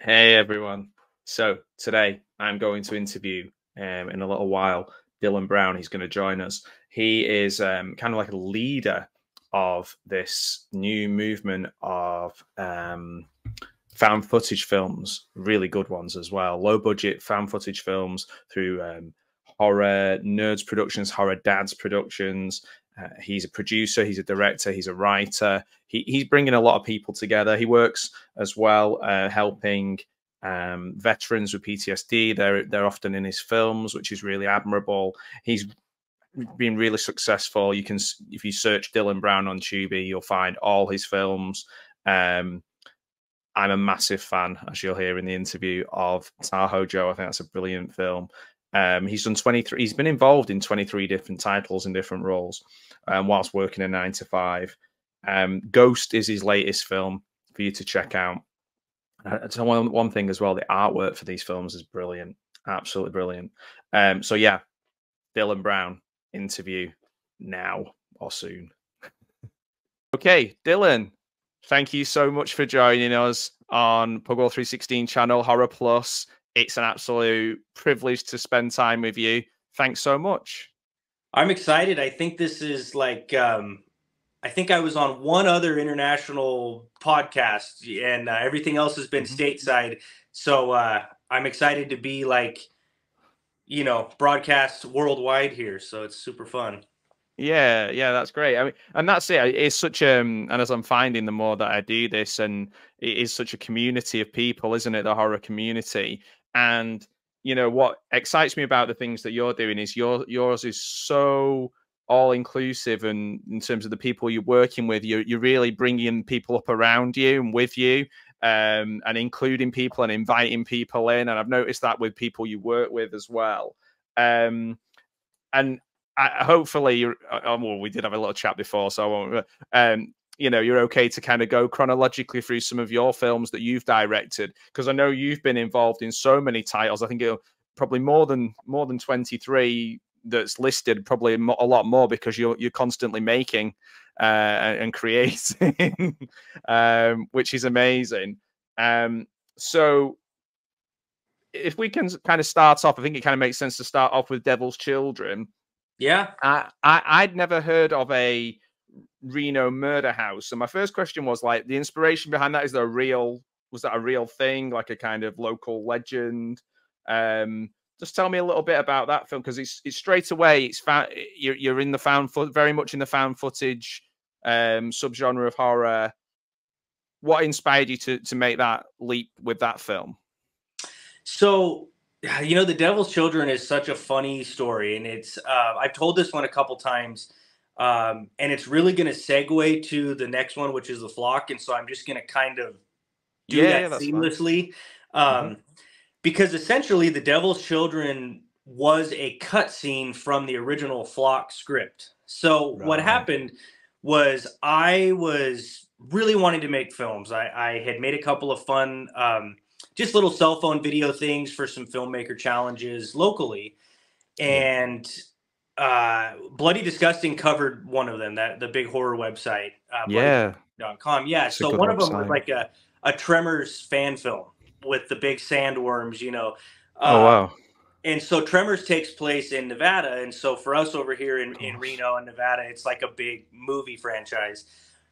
Hey everyone. So today I'm going to interview um, in a little while Dillon Brown. He's going to join us. He is um, kind of like a leader of this new movement of um, found footage films, really good ones as well. Low budget found footage films through um, horror nerds productions, Horror Dadz productions. Uh, he's a producer, he's a director, he's a writer. He, he's bringing a lot of people together. He works as well, uh, helping um, veterans with PTSD. They're they're often in his films, which is really admirable. He's been really successful. You can, if you search Dillon Brown on Tubi, you'll find all his films. Um, I'm a massive fan, as you'll hear in the interview, of Tahoe Joe. I think that's a brilliant film. Um, he's done 23. He's been involved in 23 different titles in different roles, um, whilst working a nine to five. Um, Ghost is his latest film for you to check out. So one one thing as well, the artwork for these films is brilliant, absolutely brilliant. Um, so yeah, Dillon Brown interview now or soon. okay, Dillon, thank you so much for joining us on Pugwall 316 channel Horror Plus. It's an absolute privilege to spend time with you. Thanks so much. I'm excited. I think this is like um I think I was on one other international podcast and uh, everything else has been mm-hmm. stateside. So uh I'm excited to be like you know, broadcast worldwide here. So it's super fun. Yeah, yeah, that's great. I mean, and that's it. It's such um, and as I'm finding, the more that I do this, and it is such a community of people, isn't it? The horror community, and you know what excites me about the things that you're doing is your yours is so all inclusive, and in terms of the people you're working with, you're you're really bringing people up around you and with you, um, and including people and inviting people in. And I've noticed that with people you work with as well. Um, and I, hopefully, uh, oh, well, we did have a little chat before, so I won't. Um, you know, you're okay to kind of go chronologically through some of your films that you've directed because I know you've been involved in so many titles. I think it'll probably more than more than 23 that's listed probably a lot more because you're you're constantly making uh, and creating, um, which is amazing. Um, so, if we can kind of start off, I think it kind of makes sense to start off with Devil's Children. Yeah, I, I I'd never heard of a Reno murder house. So my first question was like the inspiration behind that is there a real was that a real thing, like a kind of local legend? Um, just tell me a little bit about that film because it's it's straight away it's found you're you're in the found foot very much in the found footage um subgenre of horror. What inspired you to to make that leap with that film? So you know the devil's children is such a funny story and it's uh, i've told this one a couple times um, and it's really going to segue to the next one which is the flock and so i'm just going to kind of do yeah, that yeah, seamlessly um, mm-hmm because essentially the Devil's Children was a cutscene from the original Flock script. So right. what happened was I was really wanting to make films. I, I had made a couple of fun, um, just little cell phone video things for some filmmaker challenges locally, and uh, Bloody Disgusting covered one of them. That the big horror website. Uh, yeah. Com. Yeah. so one website. of them was like a a Tremors fan film with the big sandworms, you know. oh wow. Um, and so Tremors takes place in Nevada, and so for us over here in, in Reno and Nevada, it's like a big movie franchise.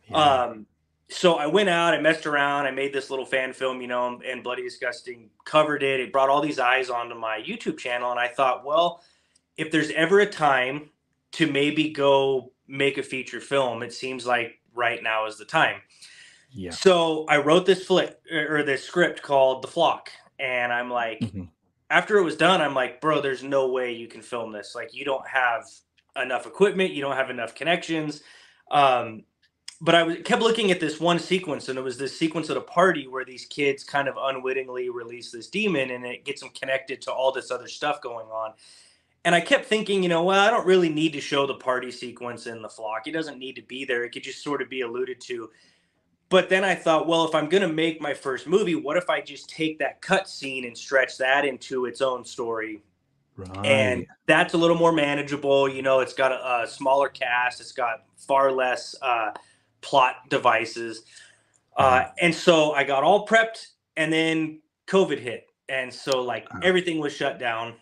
Yeah. Um, so I went out, I messed around, I made this little fan film, you know, and Bloody Disgusting covered it. It brought all these eyes onto my YouTube channel, and I thought, well, if there's ever a time to maybe go make a feature film, it seems like right now is the time. Yeah. So I wrote this flick or this script called The Flock, and I'm like, mm-hmm. after it was done, I'm like, bro, there's no way you can film this. Like, you don't have enough equipment, you don't have enough connections. Um, but I was, kept looking at this one sequence, and it was this sequence at a party where these kids kind of unwittingly release this demon, and it gets them connected to all this other stuff going on. And I kept thinking, you know, well, I don't really need to show the party sequence in the flock. He doesn't need to be there. It could just sort of be alluded to. But then I thought, well, if I'm going to make my first movie, what if I just take that cut scene and stretch that into its own story? Right. And that's a little more manageable. You know, it's got a, a smaller cast, it's got far less uh, plot devices. Uh, and so I got all prepped. And then COVID hit, and so like uh. everything was shut down.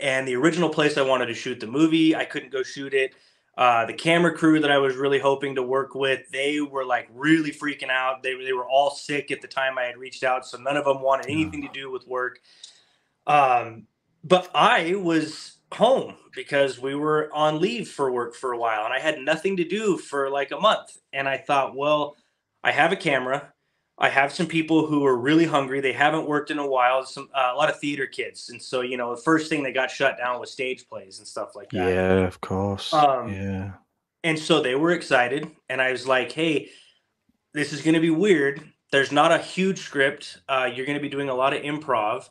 And the original place I wanted to shoot the movie, I couldn't go shoot it. Uh, the camera crew that I was really hoping to work with, they were like really freaking out. They, they were all sick at the time I had reached out, so none of them wanted anything to do with work. Um, but I was home because we were on leave for work for a while and I had nothing to do for like a month. And I thought, well, I have a camera. I have some people who are really hungry. They haven't worked in a while. Some uh, a lot of theater kids, and so you know the first thing that got shut down was stage plays and stuff like that. Yeah, of course. Um, yeah. And so they were excited, and I was like, "Hey, this is going to be weird. There's not a huge script. Uh, you're going to be doing a lot of improv.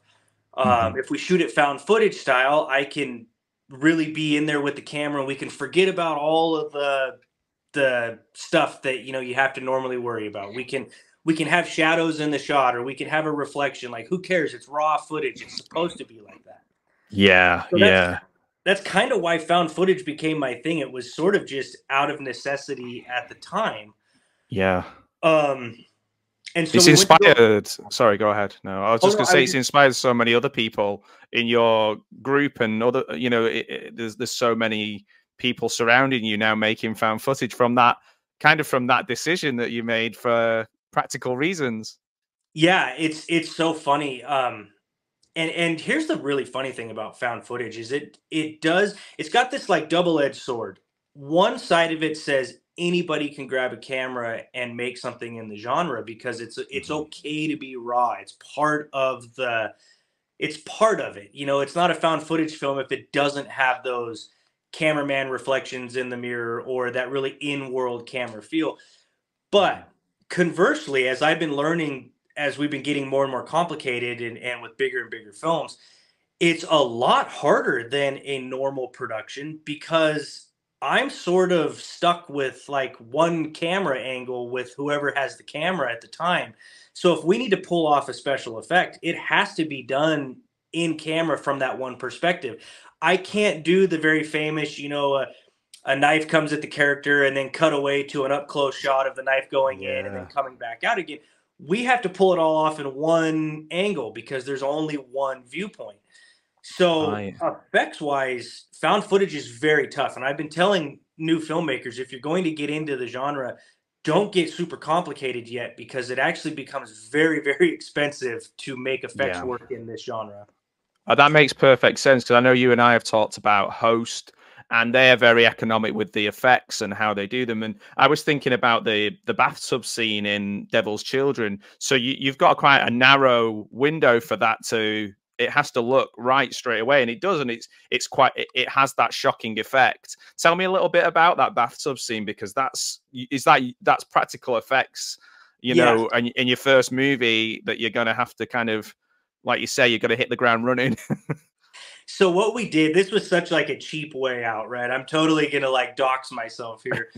Um, mm-hmm. If we shoot it found footage style, I can really be in there with the camera. We can forget about all of the the stuff that you know you have to normally worry about. We can we can have shadows in the shot or we can have a reflection. Like who cares? It's raw footage. It's supposed to be like that. Yeah, so that's, yeah. That's kind of why found footage became my thing. It was sort of just out of necessity at the time. Yeah. Um and so it's inspired. Go, sorry, go ahead. No, I was just oh, going to say it's inspired so many other people in your group and other. You know, it, it, there's there's so many people surrounding you now making found footage from that kind of from that decision that you made for practical reasons. Yeah, it's it's so funny. Um, and and here's the really funny thing about found footage is it it does it's got this like double edged sword. One side of it says anybody can grab a camera and make something in the genre because it's it's mm-hmm. okay to be raw. It's part of the it's part of it. You know, it's not a found footage film if it doesn't have those cameraman reflections in the mirror or that really in-world camera feel. But conversely, as I've been learning as we've been getting more and more complicated and, and with bigger and bigger films, it's a lot harder than a normal production because I'm sort of stuck with like one camera angle with whoever has the camera at the time. So if we need to pull off a special effect, it has to be done in camera from that one perspective. I can't do the very famous, you know, uh, a knife comes at the character and then cut away to an up close shot of the knife going yeah. in and then coming back out again. We have to pull it all off in one angle because there's only one viewpoint. So right. effects wise, found footage is very tough. And I've been telling new filmmakers if you're going to get into the genre, don't get super complicated yet because it actually becomes very, very expensive to make effects yeah. work in this genre. Uh, that makes perfect sense because I know you and I have talked about Host and they're very economic with the effects and how they do them. And I was thinking about the the bathtub scene in Devil's Children. So you, you've got quite a narrow window for that to it has to look right straight away and it doesn't it's it's quite it, it, has that shocking effect tell me a little bit about that bathtub scene because that's is that that's practical effects you yeah. know and in your first movie that you're going to have to kind of like you say you're going to hit the ground running so what we did this was such like a cheap way out right i'm totally going to like dox myself here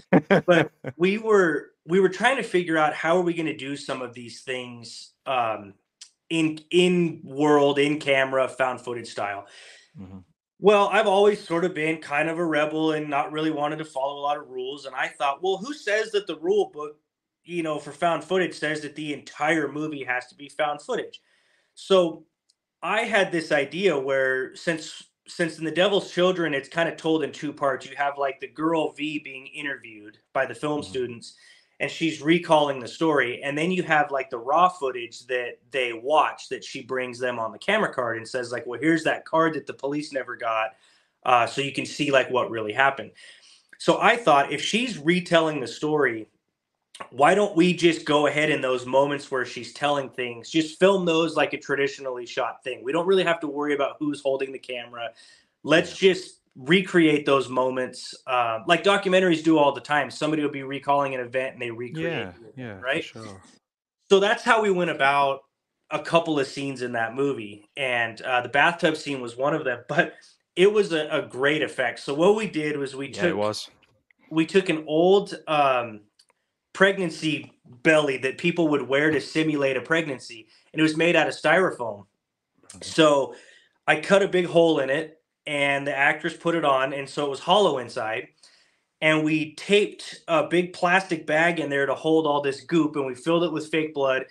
but we were we were trying to figure out how are we going to do some of these things um in in world in camera found footage style. Mm-hmm. Well, I've always sort of been kind of a rebel and not really wanted to follow a lot of rules. And I thought, well, who says that the rule book, you know, for found footage says that the entire movie has to be found footage? So I had this idea where since since in the Devil's Children, it's kind of told in two parts. You have like the girl V being interviewed by the film mm-hmm. students, and she's recalling the story and then you have like the raw footage that they watch that she brings them on the camera card and says like well here's that card that the police never got uh, so you can see like what really happened so i thought if she's retelling the story why don't we just go ahead in those moments where she's telling things just film those like a traditionally shot thing. We don't really have to worry about who's holding the camera. Let's just recreate those moments uh, like documentaries do all the time. Somebody will be recalling an event and they recreate yeah, it, yeah right? sure. so that's how we went about a couple of scenes in that movie. And uh, the bathtub scene was one of them but it was a, a great effect. So what we did was we yeah, took it was. we took an old um, pregnancy belly that people would wear to simulate a pregnancy and it was made out of styrofoam so i cut a big hole in it and the actress put it on, and so it was hollow inside. And we taped a big plastic bag in there to hold all this goop, and we filled it with fake blood.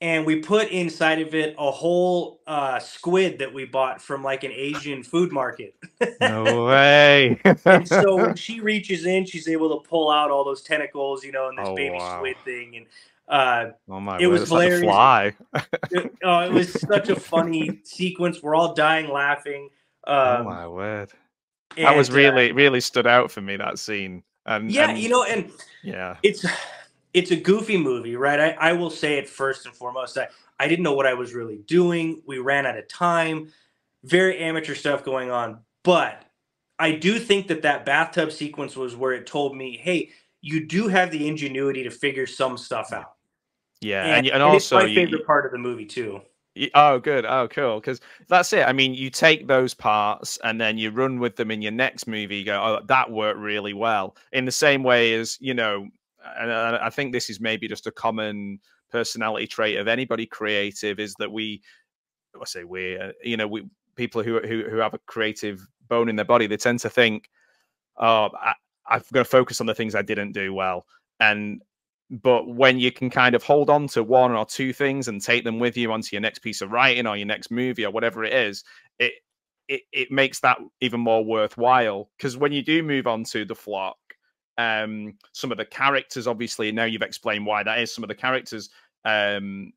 And we put inside of it a whole uh, squid that we bought from like an Asian food market. no way. and so when she reaches in, she's able to pull out all those tentacles, you know, and this oh, baby wow. squid thing. And uh, oh my, it was hilarious. Like fly. it, oh, it was such a funny sequence. We're all dying laughing. Oh um, oh my word! That was really, uh, really stood out for me. That scene. And yeah, and, you know, and yeah, it's it's a goofy movie, right? I, I will say it first and foremost. I, I didn't know what I was really doing. We ran out of time. Very amateur stuff going on. But I do think that that bathtub sequence was where it told me, hey, you do have the ingenuity to figure some stuff out. Yeah, and, and, and also my favorite you, part of the movie too. Oh, good. Oh, cool. Because that's it. I mean, you take those parts and then you run with them in your next movie. You go, oh, that worked really well. In the same way as you know, and I think this is maybe just a common personality trait of anybody creative is that we, I say we, uh, you know, we people who, who who have a creative bone in their body, they tend to think, oh, I, I've got to focus on the things I didn't do well, and but when you can kind of hold on to one or two things and take them with you onto your next piece of writing or your next movie or whatever it is, it it, it makes that even more worthwhile. Because when you do move on to the flock, um, some of the characters, obviously, now you've explained why that is. Some of the characters um,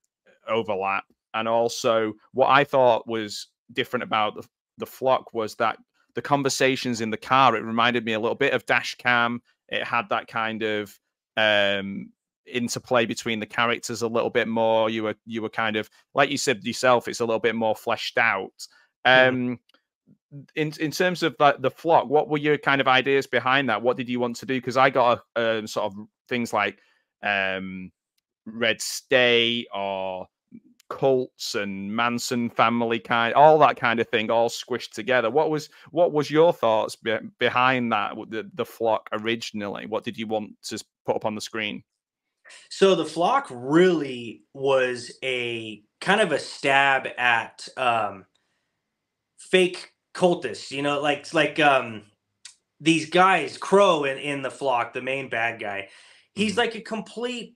overlap, and also what I thought was different about the, the flock was that the conversations in the car. It reminded me a little bit of Dash Cam. It had that kind of um, interplay between the characters a little bit more. You were you were kind of like you said yourself. It's a little bit more fleshed out. Um, mm in in terms of the flock, what were your kind of ideas behind that? What did you want to do? Because I got a, um, sort of things like um, Red State or cults and Manson family kind, all that kind of thing, all squished together. What was what was your thoughts be behind that? The the flock originally. What did you want to put up on the screen? So the flock really was a kind of a stab at um, fake cultists, you know, like like um these guys, Crow in, in the flock, the main bad guy, he's mm-hmm. like a complete,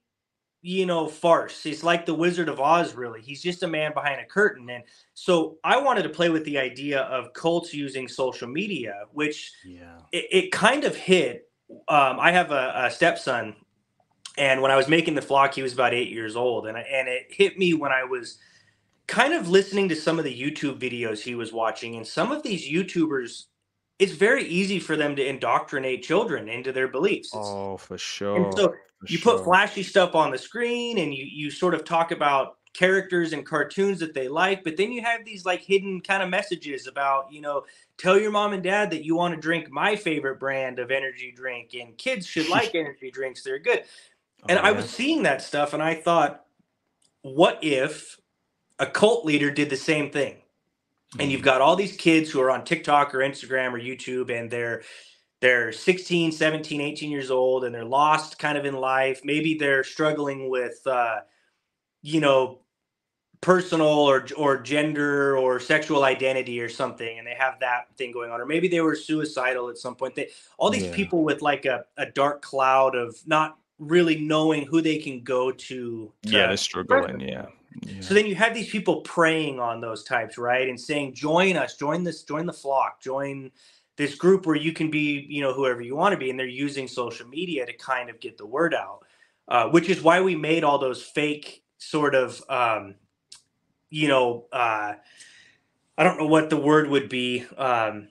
you know, farce. He's like the Wizard of Oz, really. He's just a man behind a curtain. And so I wanted to play with the idea of cults using social media, which yeah, it, it kind of hit. Um, I have a, a stepson, and when I was making the flock, he was about eight years old, and I, and it hit me when I was kind of listening to some of the YouTube videos he was watching, and some of these YouTubers, it's very easy for them to indoctrinate children into their beliefs. It's, oh, for sure. And so for you sure. put flashy stuff on the screen, and you you sort of talk about characters and cartoons that they like, but then you have these like hidden kind of messages about you know tell your mom and dad that you want to drink my favorite brand of energy drink, and kids should like energy drinks; they're good. Oh, and oh, I was seeing that stuff, and I thought, what if a cult leader did the same thing. And you've mm-hmm. got all these kids who are on TikTok or Instagram or YouTube and they're they're 16, 17, 18 years old and they're lost kind of in life. Maybe they're struggling with uh you know personal or or gender or sexual identity or something and they have that thing going on or maybe they were suicidal at some point they all these yeah. people with like a, a dark cloud of not really knowing who they can go to, to yeah they're struggling yeah so then you have these people preying on those types, right? And saying, join us, join this, join the flock, join this group where you can be, you know, whoever you want to be. And they're using social media to kind of get the word out, uh, which is why we made all those fake sort of, um, you know, uh, I don't know what the word would be. Um,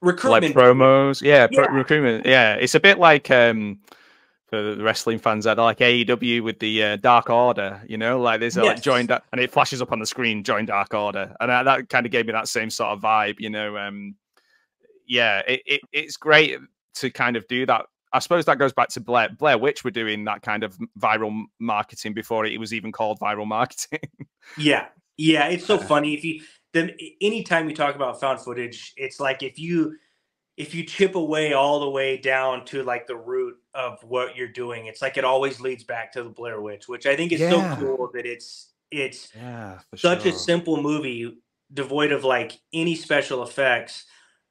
recruitment. Like promos. Yeah, yeah. Pro- recruitment. Yeah. It's a bit like, um, for the wrestling fans out like AEW with the uh, Dark Order, you know, like there's a yes. like join and it flashes up on the screen, join Dark Order, and that, that kind of gave me that same sort of vibe, you know. Um, yeah, it, it, it's great to kind of do that. I suppose that goes back to Blair Blair Witch were doing that kind of viral marketing before it was even called viral marketing. yeah, yeah, it's so funny if you then anytime you talk about found footage, it's like if you if you chip away all the way down to like the root of what you're doing, it's like it always leads back to the Blair Witch, which I think is yeah. so cool that it's it's yeah, such sure. a simple movie devoid of like any special effects.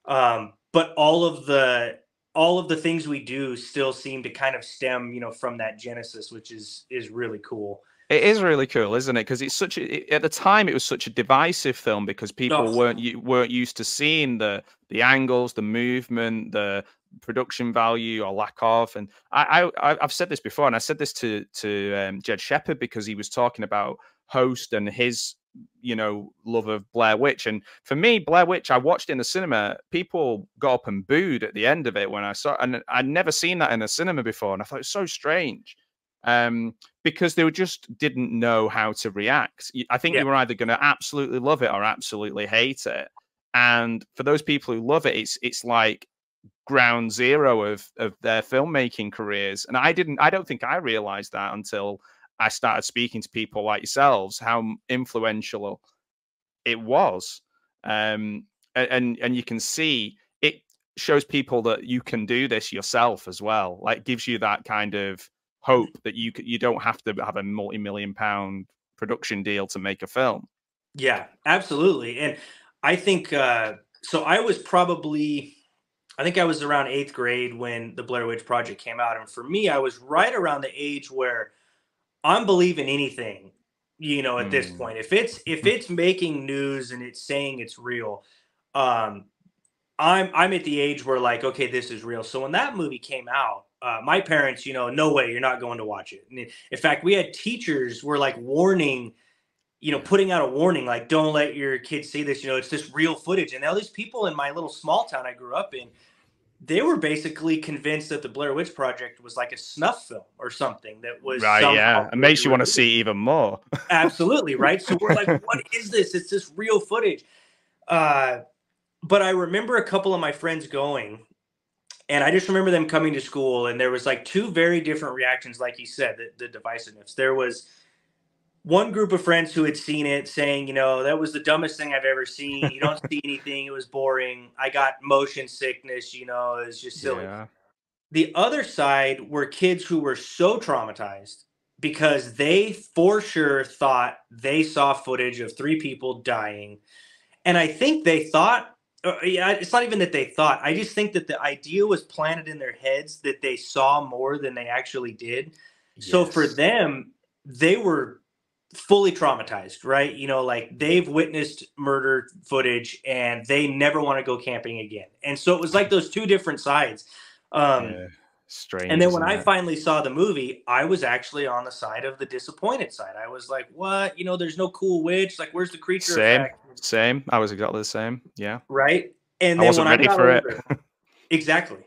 Um, but all of the all of the things we do still seem to kind of stem, you know, from that genesis, which is is really cool. It is really cool, isn't it? Because it's such a, at the time it was such a divisive film because people weren't weren't used to seeing the the angles, the movement, the production value or lack of. And I, I have said this before, and I said this to to um, Jed Shepherd because he was talking about host and his you know love of Blair Witch. And for me, Blair Witch, I watched in the cinema. People got up and booed at the end of it when I saw, and I'd never seen that in a cinema before, and I thought it's so strange um, because they just didn't know how to react. I think yeah. you were either going to absolutely love it or absolutely hate it. And for those people who love it, it's it's like ground zero of of their filmmaking careers. And I didn't, I don't think I realized that until I started speaking to people like yourselves, how influential it was. Um, and and you can see it shows people that you can do this yourself as well. Like gives you that kind of hope that you you don't have to have a multi-million pound production deal to make a film. Yeah, absolutely. And I think uh, so. I was probably, I think I was around eighth grade when the Blair Witch Project came out, and for me, I was right around the age where I'm believing anything. You know, at mm. this point, if it's if it's making news and it's saying it's real, um, I'm I'm at the age where like, okay, this is real. So when that movie came out, uh, my parents, you know, no way, you're not going to watch it. And in fact, we had teachers were like warning, you know, putting out a warning, like, don't let your kids see this. You know, it's this real footage. And all these people in my little small town I grew up in, they were basically convinced that the Blair Witch Project was like a snuff film or something that was right. Yeah, it makes you want to see even more. Absolutely right. So we're like, what is this? It's this real footage. Uh, but I remember a couple of my friends going and I just remember them coming to school, and there was like two very different reactions, like you said, the, the divisiveness. There was one group of friends who had seen it saying, you know, that was the dumbest thing I've ever seen. You don't see anything. It was boring. I got motion sickness, you know, it's just silly. Yeah. The other side were kids who were so traumatized because they for sure thought they saw footage of three people dying. And I think they thought uh, yeah, it's not even that they thought. I just think that the idea was planted in their heads that they saw more than they actually did. Yes. So for them, they were fully traumatized, right? You know, like they've witnessed murder footage and they never want to go camping again. And so it was like those two different sides. Um, yeah. Strange. And then when I finally saw the movie, I was actually on the side of the disappointed side. I was like, "What? You know, there's no cool witch. Like, where's the creature same, effect?" Same. I was exactly the same. Yeah. Right. And then when I got older, it. exactly.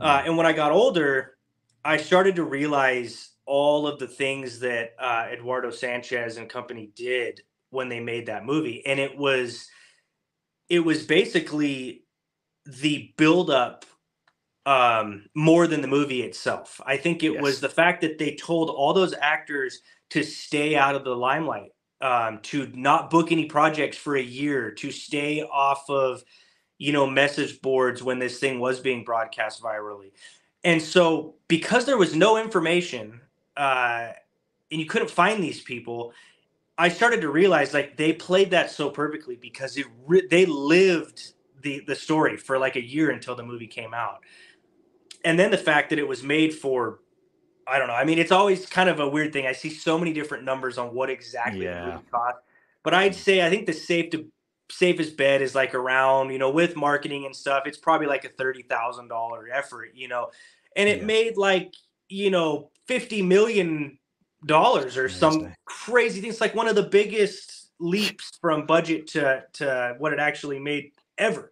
Uh, and when I got older, I started to realize all of the things that uh, Eduardo Sanchez and company did when they made that movie, and it was, it was basically the buildup um, more than the movie itself. I think it yes. was the fact that they told all those actors to stay out of the limelight, um, to not book any projects for a year, to stay off of, you know, message boards when this thing was being broadcast virally. And so, because there was no information uh, and you couldn't find these people, I started to realize like they played that so perfectly because it re- they lived the the story for like a year until the movie came out and then the fact that it was made for I don't know. I mean, it's always kind of a weird thing. I see so many different numbers on what exactly yeah. the movie cost. But I'd say I think the safe to safest bet is like around, you know, with marketing and stuff, it's probably like a thirty thousand dollar effort, you know. And it yeah. made like, you know, fifty million dollars or some crazy thing. It's like one of the biggest leaps from budget to to what it actually made ever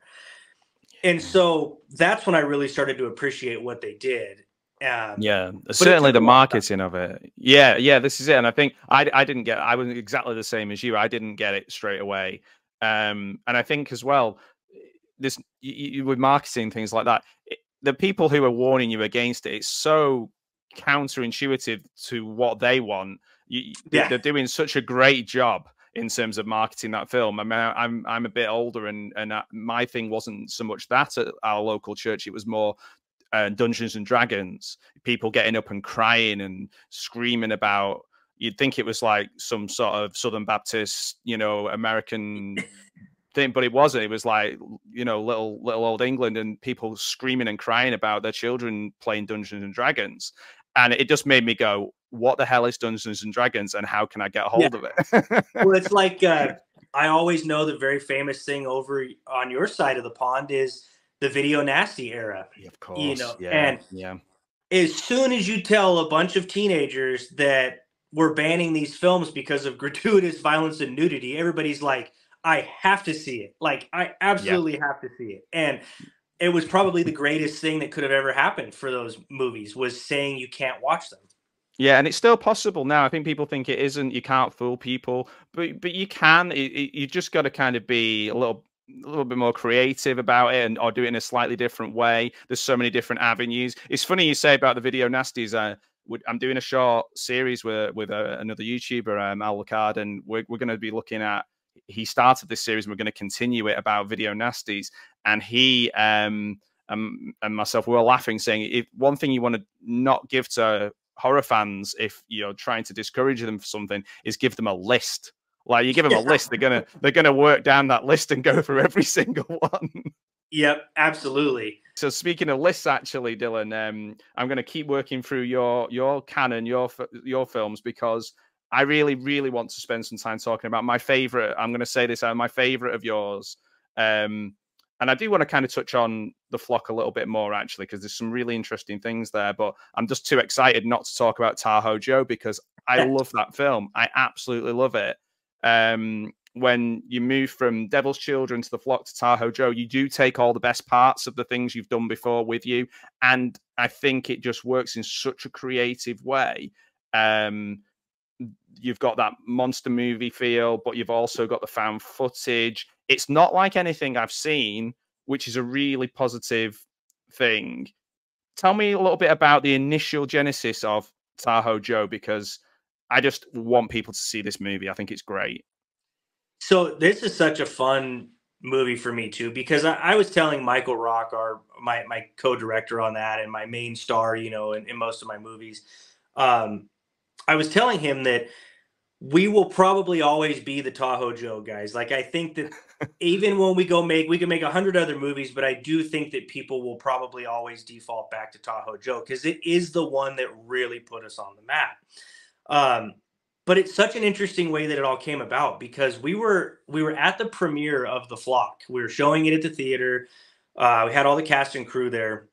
and so that's when I really started to appreciate what they did. Um, yeah, certainly the marketing of it. Yeah, yeah, this is it. And I think I, I didn't get. I was exactly the same as you. I didn't get it straight away. Um, and I think as well, this you, you, with marketing things like that, it, the people who are warning you against it, it's so counterintuitive to what they want. You, yeah. They're doing such a great job in terms of marketing that film. I mean, I'm I'm a bit older, and and my thing wasn't so much that at our local church. It was more uh, Dungeons and Dragons, people getting up and crying and screaming about. You'd think it was like some sort of Southern Baptist, you know, American thing, but it wasn't. It was like you know, little little old England, and people screaming and crying about their children playing Dungeons and Dragons. and it just made me go, "What the hell is Dungeons and Dragons, and how can I get a hold yeah. of it?" well, it's like uh, I always know the very famous thing over on your side of the pond is the video nasty era. Of course, you know, yeah, and yeah. As soon as you tell a bunch of teenagers that we're banning these films because of gratuitous violence and nudity, everybody's like, I have to see it. Like, I absolutely yeah. have to see it. And it was probably the greatest thing that could have ever happened for those movies was saying you can't watch them. Yeah, and it's still possible now. I think people think it isn't. You can't fool people, but but you can. It, it, you just got to kind of be a little a little bit more creative about it and or do it in a slightly different way. There's so many different avenues. It's funny you say about the video nasties. Uh, I'm doing a short series with with uh, another YouTuber, um, Al Lacard, and we're we're going to be looking at. He started this series, and we're going to continue it about video nasties. And he um, um and myself we were laughing, saying if one thing you want to not give to horror fans if you're trying to discourage them for something is give them a list like you give them a list, they're gonna they're gonna work down that list and go through every single one. Yep, absolutely. So speaking of lists, actually, Dillon, um, I'm going to keep working through your your canon, your your films because I really, really want to spend some time talking about my favorite. I'm going to say this: uh, my favorite of yours, um, and I do want to kind of touch on the flock a little bit more, actually, because there's some really interesting things there. But I'm just too excited not to talk about Tahoe Joe because I love that film. I absolutely love it um, when you move from Devil's Children to the Flock to Tahoe Joe, you do take all the best parts of the things you've done before with you, and I think it just works in such a creative way. Um, you've got that monster movie feel, but you've also got the found footage. It's not like anything I've seen, which is a really positive thing. Tell me a little bit about the initial genesis of Tahoe Joe because I just want people to see this movie. I think it's great. So this is such a fun movie for me too because I, I was telling Michael Rock, our my my co-director on that and my main star, you know, in, in most of my movies. Um, I was telling him that we will probably always be the Tahoe Joe guys. Like I think that even when we go make, we can make a hundred other movies, but I do think that people will probably always default back to Tahoe Joe because it is the one that really put us on the map. Um, but it's such an interesting way that it all came about because we were we were at the premiere of the flock. We were showing it at the theater. Uh, we had all the cast and crew there.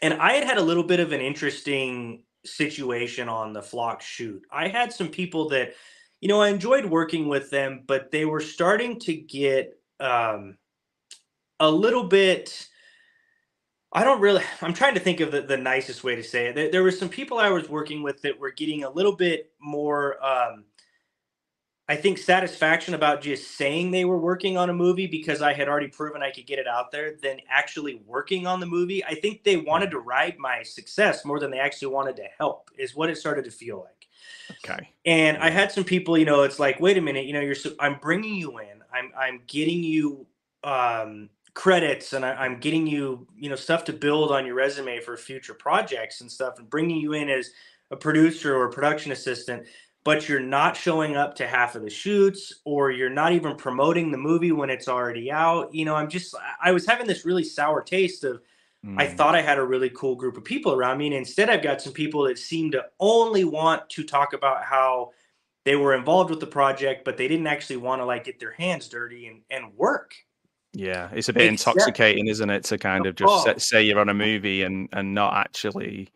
And i had had a little bit of an interesting situation on the flock shoot. I had some people that you know i enjoyed working with them but they were starting to get um, a little bit I don't really. I'm trying to think of the, the nicest way to say it. There, there were some people I was working with that were getting a little bit more, um, I think, satisfaction about just saying they were working on a movie because I had already proven I could get it out there than actually working on the movie. I think they wanted to ride my success more than they actually wanted to help, is what it started to feel like. Okay. And I had some people, you know, it's like, wait a minute, you know, you're, I'm bringing you in, I'm, I'm getting you, um, credits and I, am getting you you know stuff to build on your resume for future projects and stuff and bringing you in as a producer or a production assistant but you're not showing up to half of the shoots or you're not even promoting the movie when it's already out. You know i'm just i was having this really sour taste of mm. i thought i had a really cool group of people around me and instead i've got some people that seem to only want to talk about how they were involved with the project but they didn't actually want to like get their hands dirty and, and work yeah, it's a bit intoxicating, isn't it, to kind of just oh. say you're on a movie and and not actually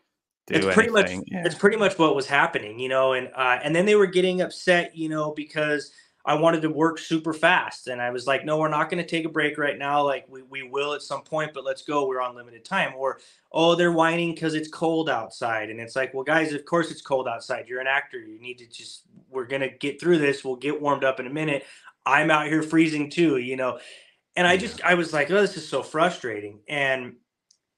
do it's pretty anything. much yeah. it's pretty much what was happening, you know, and uh, and then they were getting upset, you know, because I wanted to work super fast, and I was like, no, we're not going to take a break right now. Like we we will at some point, but let's go. We're on limited time. Or oh, they're whining because it's cold outside, and it's like, well, guys, of course it's cold outside. You're an actor. You need to just we're gonna get through this. We'll get warmed up in a minute. I'm out here freezing too, you know and I just I was like, oh, this is so frustrating. And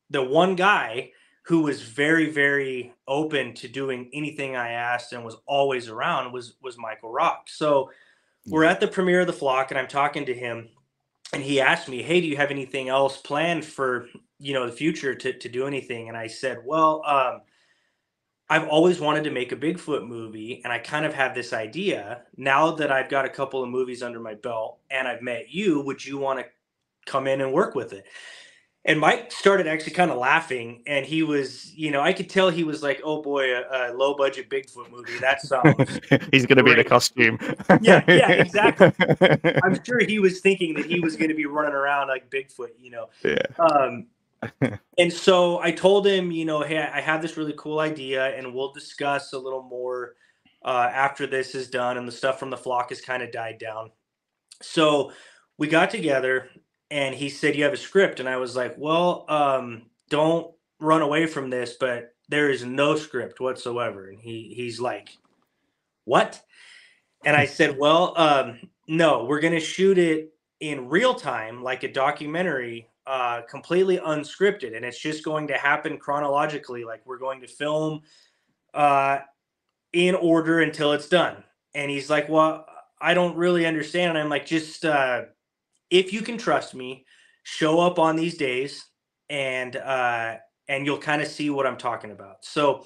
the one guy who was very very open to doing anything I asked and was always around was was Michael Rock. So we're at the premiere of the flock and I'm talking to him and he asked me, "Hey, do you have anything else planned for, you know, the future to to do anything?" And I said, "Well, um, I've always wanted to make a Bigfoot movie, and I kind of have this idea. Now that I've got a couple of movies under my belt and I've met you, would you want to come in and work with it? And Mike started actually kind of laughing, and he was, you know, I could tell he was like, "Oh boy, a, a low budget Bigfoot movie. That sounds." He's going to be in a costume. yeah, yeah, exactly. I'm sure he was thinking that he was going to be running around like Bigfoot, you know. Yeah. Um, and so I told him, you know, hey, I have this really cool idea, and we'll discuss a little more uh, after this is done and the stuff from the flock has kind of died down. So we got together and he said, You have a script. And I was like, Well, um, don't run away from this, but there is no script whatsoever. And he he's like, What? And I said, Well, um, no, we're gonna shoot it in real time, like a documentary, uh, completely unscripted, and it's just going to happen chronologically. Like we're going to film uh, in order until it's done. And he's like, Well, I don't really understand. And I'm like, just uh, if you can trust me, show up on these days and uh and you'll kind of see what I'm talking about. So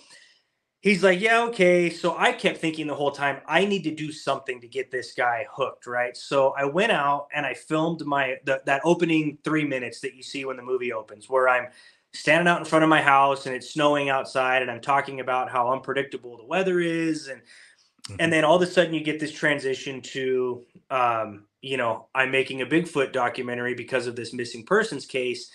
he's like, Yeah, okay. So I kept thinking the whole time, I need to do something to get this guy hooked, right? So I went out and I filmed my the, that opening three minutes that you see when the movie opens, where I'm standing out in front of my house and it's snowing outside and I'm talking about how unpredictable the weather is and mm-hmm. and then all of a sudden you get this transition to um, you know, I'm making a Bigfoot documentary because of this missing persons case.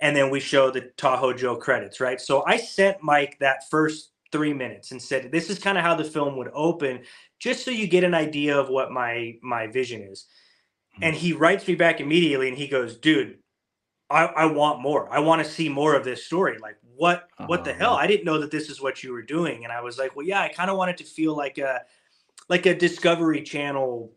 And then we show the Tahoe Joe credits, right? So I sent Mike that first three minutes and said, this is kind of how the film would open, just so you get an idea of what my my vision is. Mm-hmm. And he writes me back immediately and he goes, dude, I, I want more. I want to see more of this story. Like what what the hell? Uh-huh. I didn't know that this is what you were doing. And I was like, well, yeah, I kind of wanted to feel like a like a Discovery Channel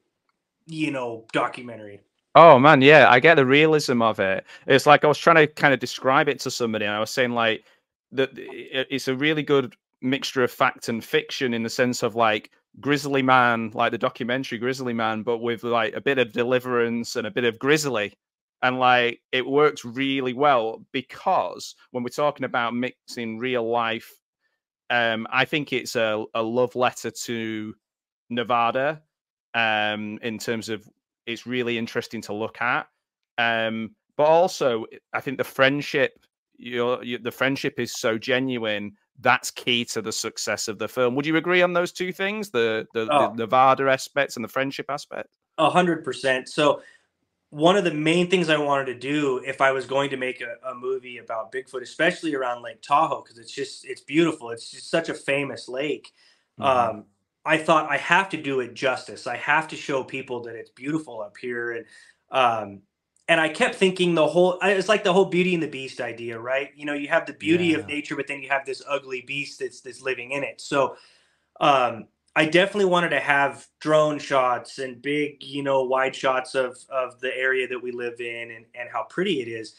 you know, documentary. Oh man, yeah, I get the realism of it. It's like I was trying to kind of describe it to somebody, and I was saying like that it's a really good mixture of fact and fiction in the sense of like Grizzly Man, like the documentary Grizzly Man, but with like a bit of deliverance and a bit of grizzly. And like it works really well because when we're talking about mixing real life, um, I think it's a, a love letter to Nevada um, in terms of it's really interesting to look at. Um, but also, I think the friendship, your, your, the friendship is so genuine. That's key to the success of the film. Would you agree on those two things, the the, oh. the Nevada aspects and the friendship aspect? A hundred percent. So one of the main things I wanted to do if I was going to make a, a movie about Bigfoot, especially around Lake Tahoe, because it's just it's beautiful. It's just such a famous lake. Mm-hmm. Um, I thought I have to do it justice. I have to show people that it's beautiful up here, and um, and I kept thinking the whole it's like the whole Beauty and the Beast idea, right? You know, you have the beauty yeah. of nature, but then you have this ugly beast that's that's living in it. So, um, I definitely wanted to have drone shots and big, you know, wide shots of of the area that we live in and and how pretty it is.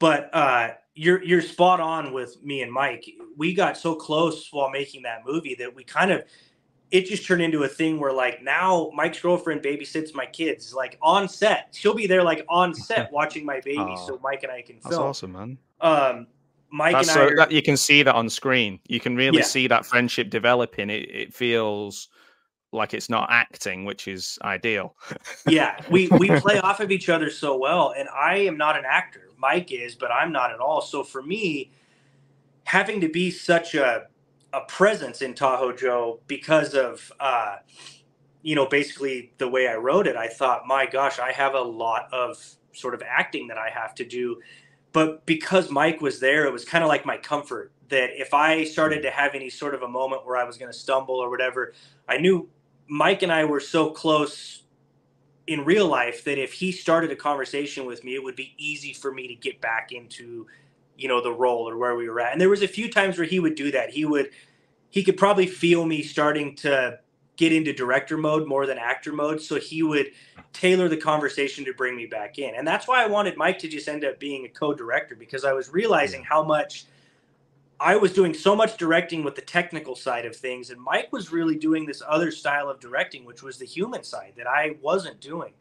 But uh, you're you're spot on with me and Mike. We got so close while making that movie that we kind of it just turned into a thing where like now Mike's girlfriend babysits my kids like on set. She'll be there like on set watching my baby, oh, so Mike and I can film. That's awesome, man. Um, Mike that's and so, I are, that you can see that on screen. You can really yeah. see that friendship developing. It it feels like it's not acting, which is ideal. yeah, we we play off of each other so well, and I am not an actor. Mike is, but I'm not at all. So for me, having to be such a a presence in Tahoe Joe because of uh, you know basically the way I wrote it. I thought, my gosh, I have a lot of sort of acting that I have to do, but because Mike was there, it was kind of like my comfort that if I started to have any sort of a moment where I was going to stumble or whatever, I knew Mike and I were so close in real life that if he started a conversation with me, it would be easy for me to get back into you know the role or where we were at. And there was a few times where he would do that. He would he could probably feel me starting to get into director mode more than actor mode. So he would tailor the conversation to bring me back in. And that's why i wanted mike to just end up being a co-director because i was realizing how much i was doing so much directing with the technical side of things. And mike was really doing this other style of directing which was the human side that i wasn't doing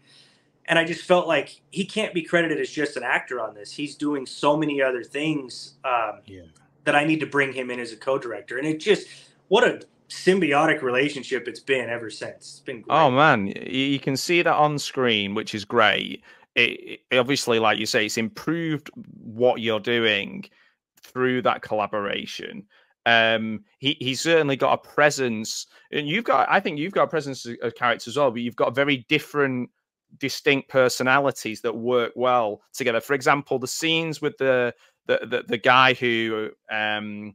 and I just felt like he can't be credited as just an actor on this. He's doing so many other things um, yeah. that I need to bring him in as a co-director. And it just what a symbiotic relationship it's been ever since. It's been great. Oh man, you can see that on screen, which is great. it, it, obviously, like you say, it's improved what you're doing through that collaboration. Um, he he's certainly got a presence, and you've got. I think you've got a presence of characters as well, but you've got a very different, distinct personalities that work well together. For example, the scenes with the the the, the guy who um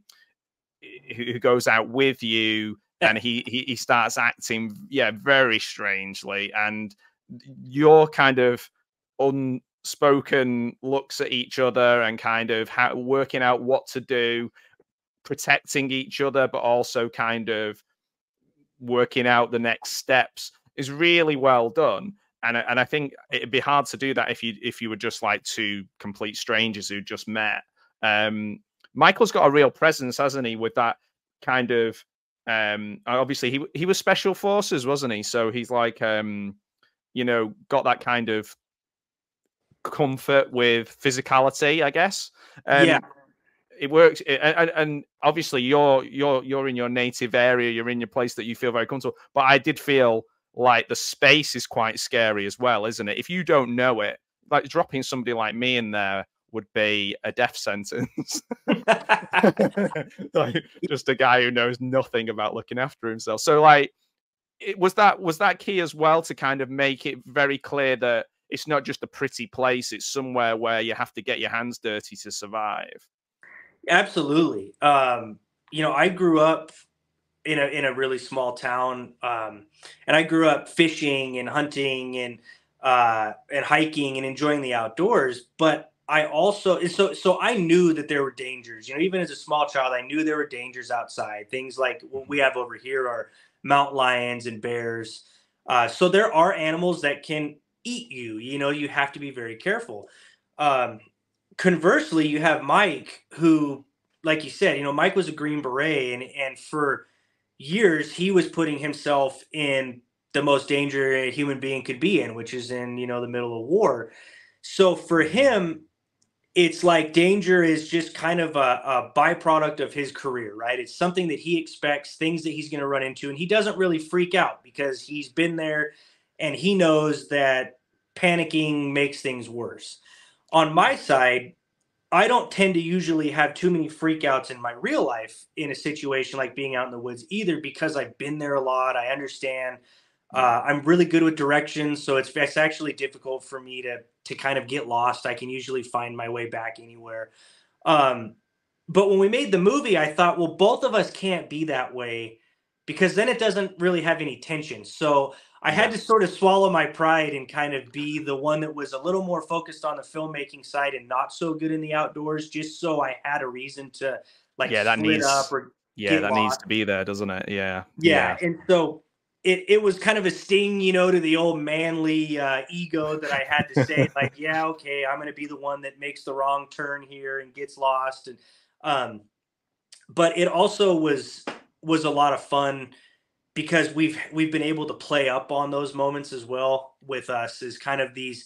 who goes out with you and he, he he starts acting yeah very strangely and you're kind of unspoken looks at each other and kind of how, working out what to do, protecting each other, but also kind of working out the next steps is really well done. And and I think it'd be hard to do that if you if you were just like two complete strangers who just met. Um, Michael's got a real presence, hasn't he, with that kind of um obviously he he was special forces wasn't he so he's like um you know got that kind of comfort with physicality, I guess. Um, yeah, it works, and, and obviously you're you're you're in your native area, you're in your place that you feel very comfortable. But I did feel like the space is quite scary as well, isn't it? If you don't know it, like dropping somebody like me in there would be a death sentence. like just a guy who knows nothing about looking after himself. So like it was that was that key as well to kind of make it very clear that it's not just a pretty place it's somewhere where you have to get your hands dirty to survive absolutely um, you know i grew up in a in a really small town um, and i grew up fishing and hunting and uh, and hiking and enjoying the outdoors but i also so so i knew that there were dangers you know even as a small child i knew there were dangers outside things like what we have over here are mountain lions and bears uh, so there are animals that can eat you. You know, you have to be very careful. Um, conversely, you have Mike, who, like you said, you know, Mike was a Green Beret, and and for years he was putting himself in the most danger a human being could be in, which is in you know the middle of war. So for him, it's like danger is just kind of a, a, byproduct of his career, right? It's something that he expects, things that he's going to run into, and he doesn't really freak out because he's been there and he knows that panicking makes things worse. On my side, I don't tend to usually have too many freakouts in my real life in a situation like being out in the woods either because I've been there a lot. I understand. Uh, I'm really good with directions, so it's, it's actually difficult for me to to kind of get lost. I can usually find my way back anywhere. Um, but when we made the movie, I thought, well, both of us can't be that way because then it doesn't really have any tension. So I had to sort of swallow my pride and kind of be the one that was a little more focused on the filmmaking side and not so good in the outdoors, just so I had a reason to like yeah, that needs up or yeah, that lost. needs to be there, doesn't it? Yeah. yeah, yeah, and so it it was kind of a sting, you know, to the old manly uh, ego that I had to say like, yeah, okay, I'm going to be the one that makes the wrong turn here and gets lost, and um, but it also was was a lot of fun because we've we've been able to play up on those moments as well with us as kind of these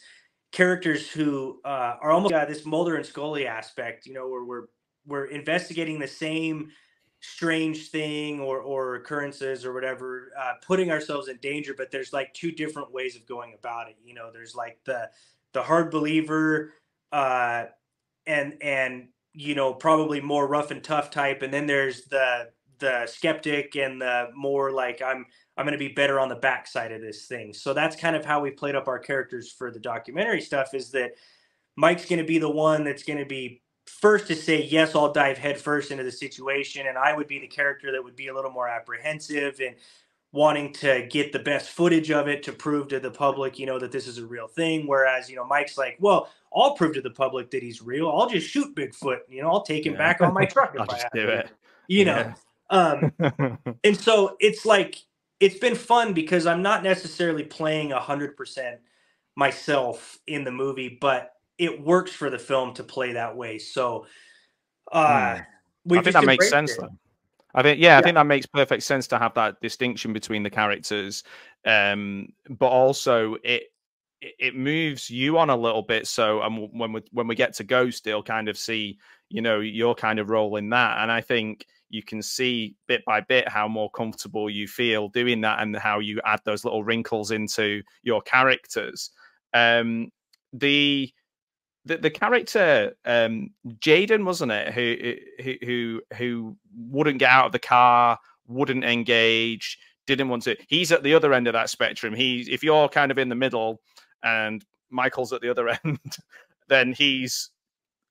characters who uh, are almost uh, this Mulder and Scully aspect, you know, where we're we're investigating the same strange thing or or occurrences or whatever, uh, putting ourselves in danger. But there's like two different ways of going about it. You know, there's like the the hard believer, uh, and and you know probably more rough and tough type, and then there's the the skeptic and the more like I'm I'm going to be better on the backside of this thing. So that's kind of how we played up our characters for the documentary stuff. Is that Mike's going to be the one that's going to be first to say yes, I'll dive headfirst into the situation, and I would be the character that would be a little more apprehensive and wanting to get the best footage of it to prove to the public, you know, that this is a real thing. Whereas, you know, Mike's like, well, I'll prove to the public that he's real. I'll just shoot Bigfoot. You know, I'll take him yeah. back on my truck. I'll just do it. You know, yeah. Um, and so it's like it's been fun because I'm not necessarily playing a hundred percent myself in the movie, but it works for the film to play that way. So uh, hmm. I think that makes sense. Though. I think yeah, yeah, I think that makes perfect sense to have that distinction between the characters, um, but also it it moves you on a little bit. So um, when we when we get to Ghost, they'll kind of see you know your kind of role in that, and I think you can see bit by bit how more comfortable you feel doing that and how you add those little wrinkles into your characters. Um, the the, the character um Jaden wasn't it who who who wouldn't get out of the car, wouldn't engage, didn't want to. He's at the other end of that spectrum. He if you're kind of in the middle and Michael's at the other end, then he's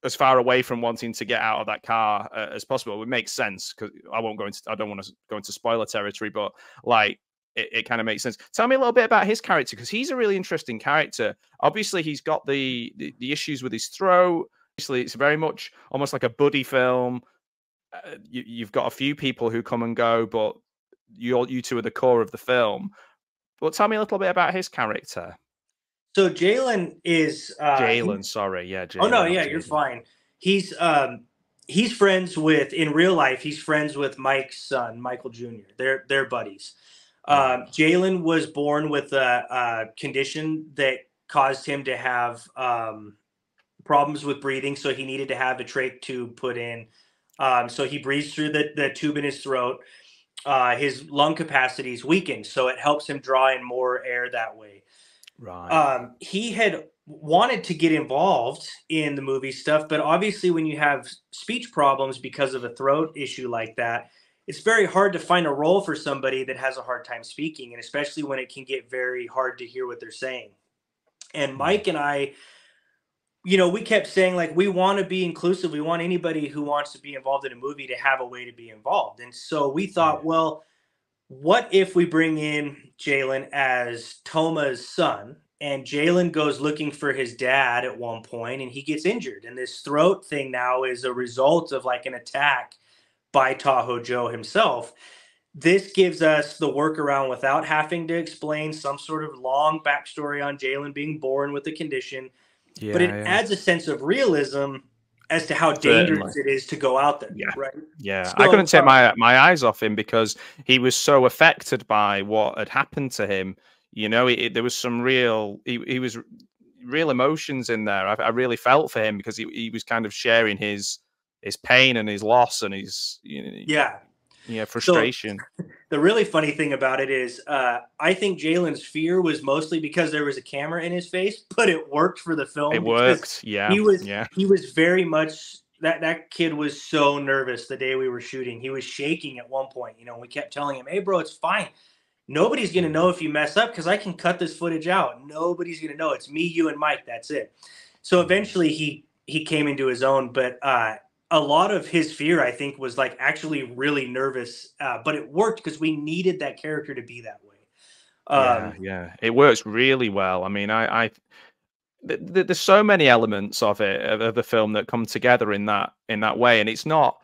as far away from wanting to get out of that car uh, as possible. It makes sense because I won't go into I don't want to go into spoiler territory, but like it, it kind of makes sense. Tell me a little bit about his character because he's a really interesting character. Obviously, he's got the, the, the issues with his throat. Obviously, it's very much almost like a buddy film. Uh, you, you've got a few people who come and go, but you you two are the core of the film. But tell me a little bit about his character. So Jalen is uh, Jalen. Sorry, yeah. Jaylen, oh no, yeah, you're fine. He's um he's friends with in real life. He's friends with Mike's son, Michael Jr. They're they're buddies. Um, Jalen was born with a, a, condition that caused him to have um, problems with breathing, so he needed to have a trach tube put in. Um, so he breathes through the, the tube in his throat. Uh, his lung capacity is weakened, so it helps him draw in more air that way. Right. Um, he had wanted to get involved in the movie stuff, but obviously, when you have speech problems because of a throat issue like that, it's very hard to find a role for somebody that has a hard time speaking, and especially when it can get very hard to hear what they're saying. And mm-hmm. Mike and I, you know, we kept saying like we want to be inclusive. We want anybody who wants to be involved in a movie to have a way to be involved. And so we thought, well, what if we bring in Jalen as Toma's son? And Jalen goes looking for his dad at one point and he gets injured. And this throat thing now is a result of like an attack by Tahoe Joe himself. This gives us the workaround without having to explain some sort of long backstory on Jalen being born with the condition. Yeah, but it yeah. adds a sense of realism as to how dangerous Certainly. it is to go out there. Yeah. Right. Yeah. So, I couldn't take uh, my my eyes off him because he was so affected by what had happened to him. You know, it, it, there was some real he, he was real emotions in there. I, I, really felt for him because he, he was kind of sharing his his pain and his loss and his you know, yeah yeah frustration. So, the really funny thing about it is, uh, I think Jalen's fear was mostly because there was a camera in his face, but it worked for the film. It worked. Yeah, he was. Yeah, he was very much that that kid was so nervous the day we were shooting. He was shaking at one point. You know, we kept telling him, "Hey, bro, it's fine." Nobody's gonna know if you mess up because I can cut this footage out. Nobody's gonna know. It's me, you, and Mike. That's it. So eventually he he came into his own, but uh, a lot of his fear, I think, was like actually really nervous, uh, but it worked because we needed that character to be that way. Um, yeah, yeah, it works really well. I mean, I, I th- th- there's so many elements of it of the film that come together in that in that way, and it's not,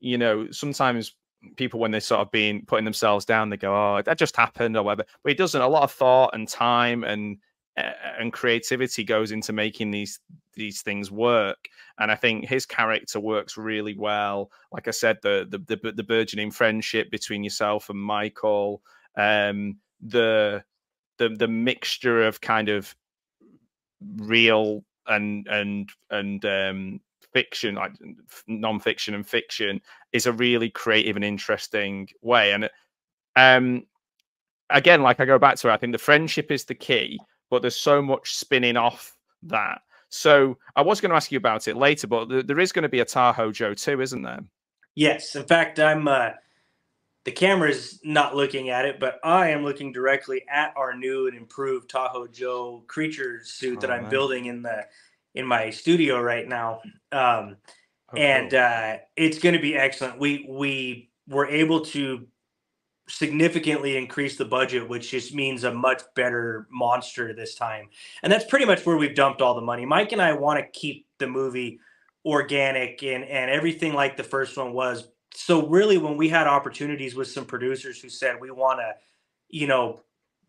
you know, sometimes people when they're sort of being putting themselves down, they go, "Oh, that just happened," or whatever. But it doesn't. A lot of thought and time and and creativity goes into making these these things work. And i think his character works really well. Like i said the the the, the burgeoning friendship between yourself and michael um the the the mixture of kind of real and and and um fiction like non-fiction and fiction is a really creative and interesting way. And um again like i go back to it i think the friendship is the key but there's so much spinning off that. So I was going to ask you about it later, but th- there is going to be a Tahoe Joe too, isn't there? Yes. In fact, I'm. Uh, the camera's not looking at it, but I am looking directly at our new and improved Tahoe Joe creature suit oh, that I'm man. building in the in my studio right now. Um, oh, and cool. uh, it's going to be excellent. We we were able to significantly increase the budget, which just means a much better monster this time. And that's pretty much where we've dumped all the money. Mike and I want to keep the movie organic and and everything like the first one was. So really when we had opportunities with some producers who said we want to, you know,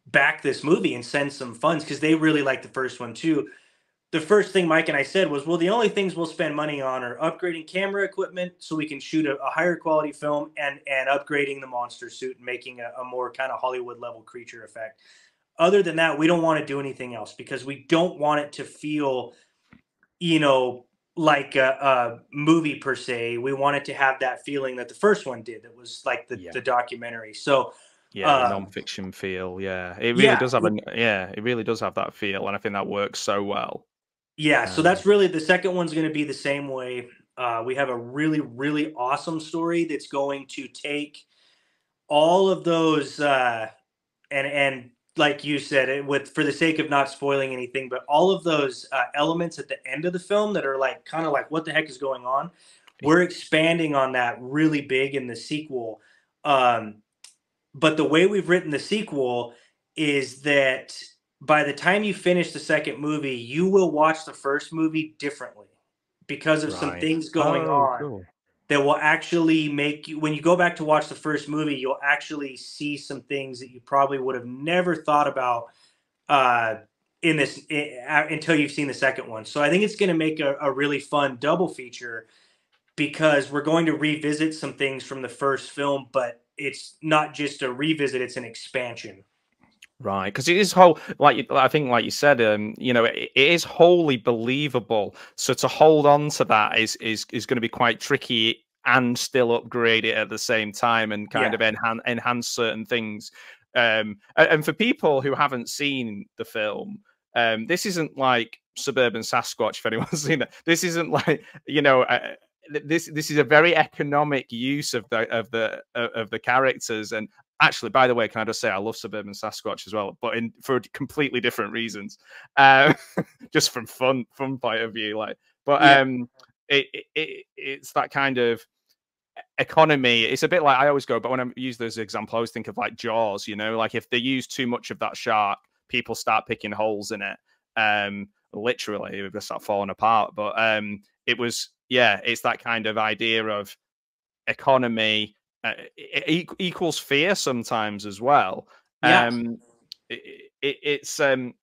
back this movie and send some funds because they really like the first one too the first thing Mike and I said was, well, the only things we'll spend money on are upgrading camera equipment so we can shoot a, a higher quality film and and upgrading the monster suit and making a, a more kind of Hollywood level creature effect. Other than that, we don't want to do anything else because we don't want it to feel, you know, like a, a, movie per se. We want it to have that feeling that the first one did. That was like the, yeah. the documentary. So yeah, uh, non-fiction feel. Yeah, it really yeah. does have a yeah, it really does have that feel, and I think that works so well. Yeah, so that's really the second one's going to be the same way. Uh, we have a really, really awesome story that's going to take all of those uh, and and like you said, it, with for the sake of not spoiling anything, but all of those uh, elements at the end of the film that are like kind of like what the heck is going on, we're expanding on that really big in the sequel. Um, but the way we've written the sequel is that by the time you finish the second movie, you will watch the first movie differently because of right. some things going oh, on cool. that will actually make you when you go back to watch the first movie, you'll actually see some things that you probably would have never thought about uh, in this in, uh, until you've seen the second one. So I think it's going to make a, a really fun double feature because we're going to revisit some things from the first film, but it's not just a revisit; it's an expansion. Right, because it is whole, like I think, like you said, um, you know, it, it is wholly believable. So to hold on to that is is is going to be quite tricky, and still upgrade it at the same time, and kind yeah. of enhance enhance certain things. Um, and, for people who haven't seen the film, um, this isn't like suburban Sasquatch. If anyone's seen it, this isn't like you know. Uh, this this is a very economic use of the of the of the characters and actually by the way can i just say i love suburban sasquatch as well but in for completely different reasons. Uh, just from fun fun point of view like but yeah. um it, it it's that kind of economy. It's a bit like i always go but when i use those example i always think of like jaws you know? Like if they use too much of that shark people start picking holes in it um literally it would just start falling apart. But um it was yeah it's that kind of idea of economy uh, equals fear sometimes as well. Yeah. Um, it, it, it's um,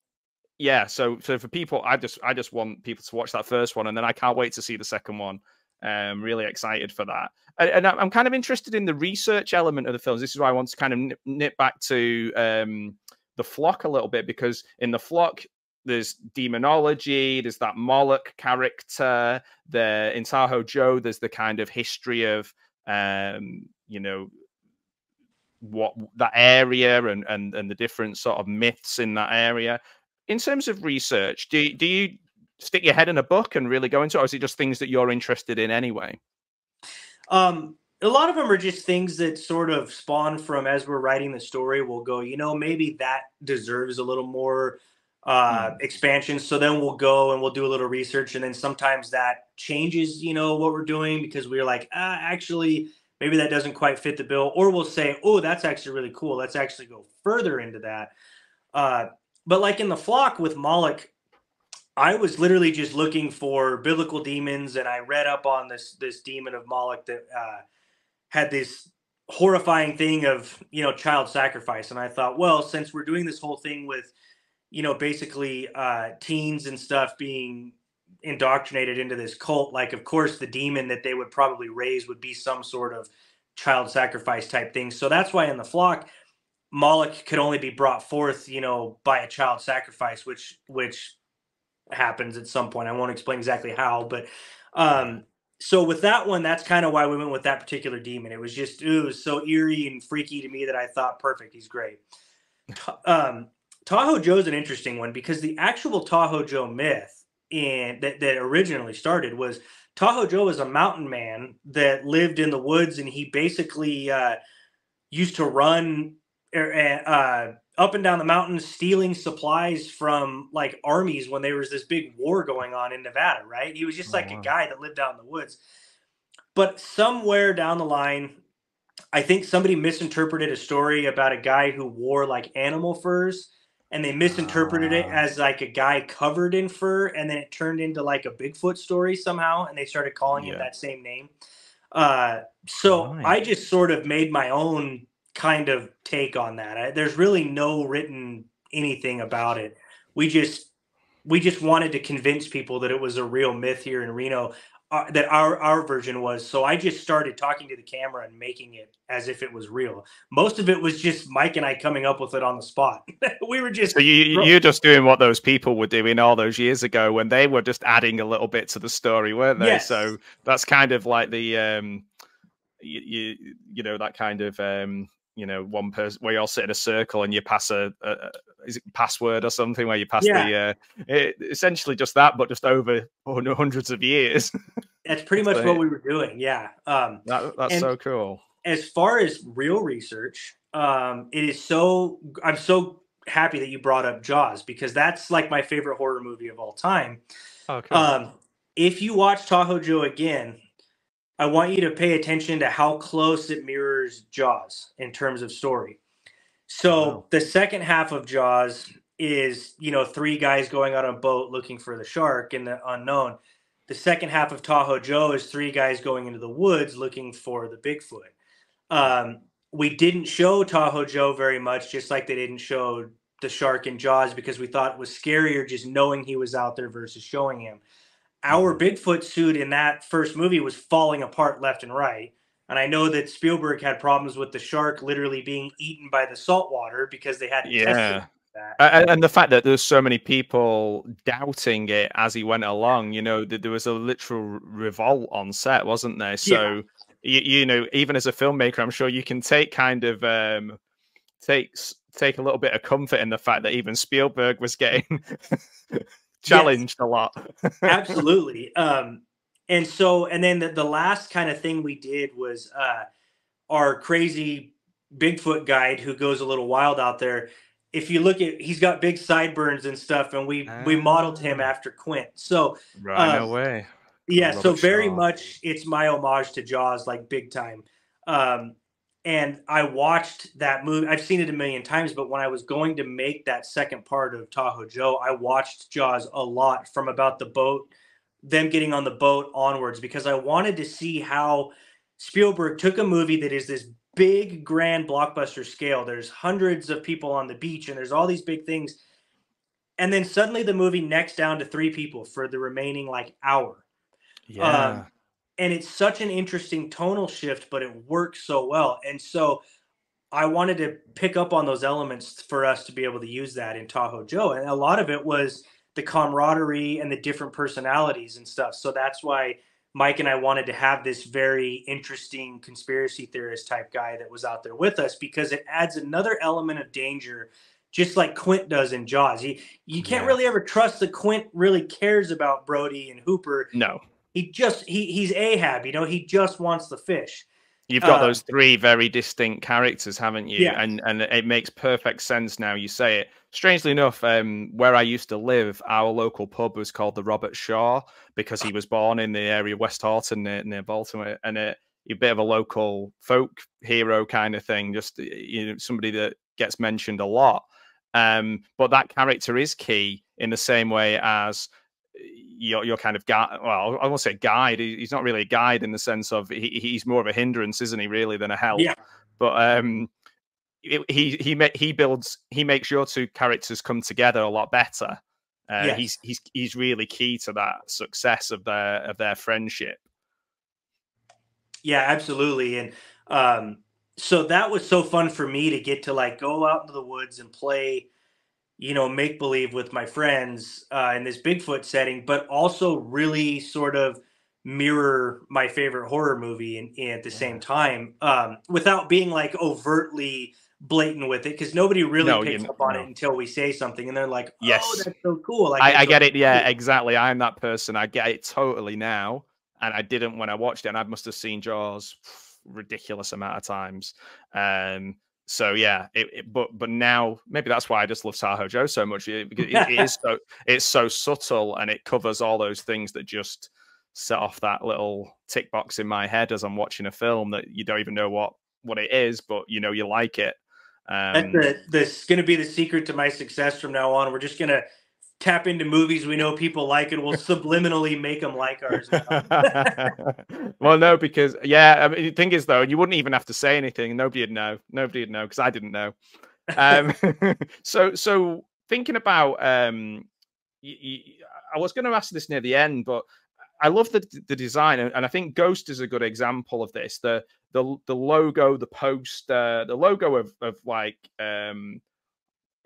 yeah. So so for people, I just I just want people to watch that first one, and then I can't wait to see the second one. Um, really excited for that, and, and I'm kind of interested in the research element of the films. This is why I want to kind of nip, nip back to um, the flock a little bit because in the flock there's demonology, there's that Moloch character. The in Tahoe Joe, there's the kind of history of um, you know what that area and and and the different sort of myths in that area. In terms of research, do do you stick your head in a book and really go into it, or is it just things that you're interested in anyway? Um, a lot of them are just things that sort of spawn from as we're writing the story. We'll go, you know, maybe that deserves a little more uh, mm. expansion. So then we'll go and we'll do a little research, and then sometimes that changes, you know, what we're doing because we're like, ah, actually, maybe that doesn't quite fit the bill, or we'll say, oh, that's actually really cool. Let's actually go further into that. Uh, but like in the flock with Moloch, I was literally just looking for biblical demons, and I read up on this this demon of Moloch that uh, had this horrifying thing of you know child sacrifice, and I thought, well, since we're doing this whole thing with you know basically uh, teens and stuff being indoctrinated into this cult, like of course the demon that they would probably raise would be some sort of child sacrifice type thing. So that's why in the flock, Moloch could only be brought forth, you know, by a child sacrifice, which which happens at some point. I won't explain exactly how, but um so with that one, that's kind of why we went with that particular demon. It was just it was so eerie and freaky to me that I thought perfect. He's great. Um, Tahoe Joe's an interesting one because the actual Tahoe Joe myth and that, that originally started was Tahoe Joe was a mountain man that lived in the woods, and he basically uh, used to run er, eh, uh, up and down the mountains, stealing supplies from like armies when there was this big war going on in Nevada. Right? He was just like oh, wow. a guy that lived out in the woods. But somewhere down the line, I think somebody misinterpreted a story about a guy who wore like animal furs and they misinterpreted it as like a guy covered in fur and then it turned into like a bigfoot story somehow and they started calling yeah. it that same name uh, so nice. i just sort of made my own kind of take on that I, there's really no written anything about it we just we just wanted to convince people that it was a real myth here in reno uh, that our our version was. So I just started talking to the camera and making it as if it was real. Most of it was just Mike and I coming up with it on the spot. we were just so you you're just doing what those people were doing all those years ago when they were just adding a little bit to the story, weren't they? Yes. So that's kind of like the um you, you you know that kind of um you know one person where you all sit in a circle and you pass a, a, a is it password or something where you pass Yeah. the uh, it, essentially just that, but just over hundreds of years. That's pretty much So- what we were doing. Yeah. Um, that, that's so cool. as far as real research, um, it is so. I'm so happy that you brought up Jaws because that's like my favorite horror movie of all time. Oh, cool. Um, if you watch Tahoe Joe again, I want you to pay attention to how close it mirrors Jaws in terms of story. So Wow. the second half of Jaws is, you know, three guys going out on a boat looking for the shark in the unknown. The second half of Tahoe Joe is three guys going into the woods looking for the Bigfoot. Um, we didn't show Tahoe Joe very much, just like they didn't show the shark in Jaws because we thought it was scarier just knowing he was out there versus showing him. Our Bigfoot suit in that first movie was falling apart left and right. And I know that Spielberg had problems with the shark literally being eaten by the salt water because they hadn't tested yeah. that. A- a- And the fact that there's so many people doubting it as he went along, you know, that there was a literal revolt on set, wasn't there? So, you, you know, even as a filmmaker, I'm sure you can take kind of um, takes take a little bit of comfort in the fact that even Spielberg was getting challenged a lot. Absolutely. Um, and so, and then the, the last kind of thing we did was uh, our crazy Bigfoot guide who goes a little wild out there. If you look at, he's got big sideburns and stuff, and we we modeled him Ah. after Quint. So right, no Um, way. yeah, love so very shark. much it's my homage to Jaws, like big time. Um, and I watched that movie. I've seen it a million times, but when I was going to make that second part of Tahoe Joe, I watched Jaws a lot from about the boat, them getting on the boat onwards, because I wanted to see how Spielberg took a movie that is this big, grand blockbuster scale. There's hundreds of people on the beach, and there's all these big things. And then suddenly the movie necks down to three people for the remaining like hour Yeah. Um, and it's such an interesting tonal shift but it works so well. And so i wanted to pick up on those elements for us to be able to use that in tahoe joe. And a lot of it was the camaraderie and the different personalities and stuff. So that's why mike and i wanted to have this very interesting conspiracy theorist type guy that was out there with us because it adds another element of danger just like quint does in jaws. He, you can't Yeah. really ever trust that quint really cares about brody and hooper. No. He just he he's Ahab, you know, he just wants the fish. You've got Uh, those three very distinct characters, haven't you? Yeah. And and it makes perfect sense now you say it. Strangely enough, um, where I used to live, our local pub was called the Robert Shaw because he was born in the area of Westhoughton near, near Baltimore, and it, a bit of a local folk hero kind of thing. Just you know, somebody that gets mentioned a lot. Um, but that character is key in the same way as your your kind of guy. Well, I won't say guide. He's not really a guide in the sense of he, he's more of a hindrance, isn't he? Really, than a help. Yeah. But um, it- he he ma- he builds he makes your two characters come together a lot better. Uh, Yes. He's he's he's really key to that success of their of their friendship. Yeah, absolutely. And um so that was so fun for me to get to like go out into the woods and play, you know, make believe with my friends uh in this Bigfoot setting, but also really sort of mirror my favorite horror movie in, in at the same time um without being like overtly blatant with it because nobody really No, you picks kn- up on no. it until we say something and they're like oh Yes. that's so cool like I, it's I get it. Yeah, cool. exactly. I'm that person. I get it totally now, and I didn't when I watched it. And I must have seen Jaws ridiculous amount of times. Um. So yeah, it, it- but but now maybe that's why I just love Tahoe Joe so much. It, it- is so it's so subtle and it covers all those things that just set off that little tick box in my head as I'm watching a film that you don't even know what what it is, but you know you like it. That's Um, the this going to be the secret to my success from now on. We're just going to tap into movies we know people like, and we'll subliminally make them like ours. well, no, because yeah, I mean, the thing is though, you wouldn't even have to say anything. Nobody'd know. Nobody'd know because I didn't know. Um, so, so thinking about, um, y- y- I was going to ask this near the end, but I love the the design, and I think Ghost is a good example of this. The the the logo, the poster, the logo of of like um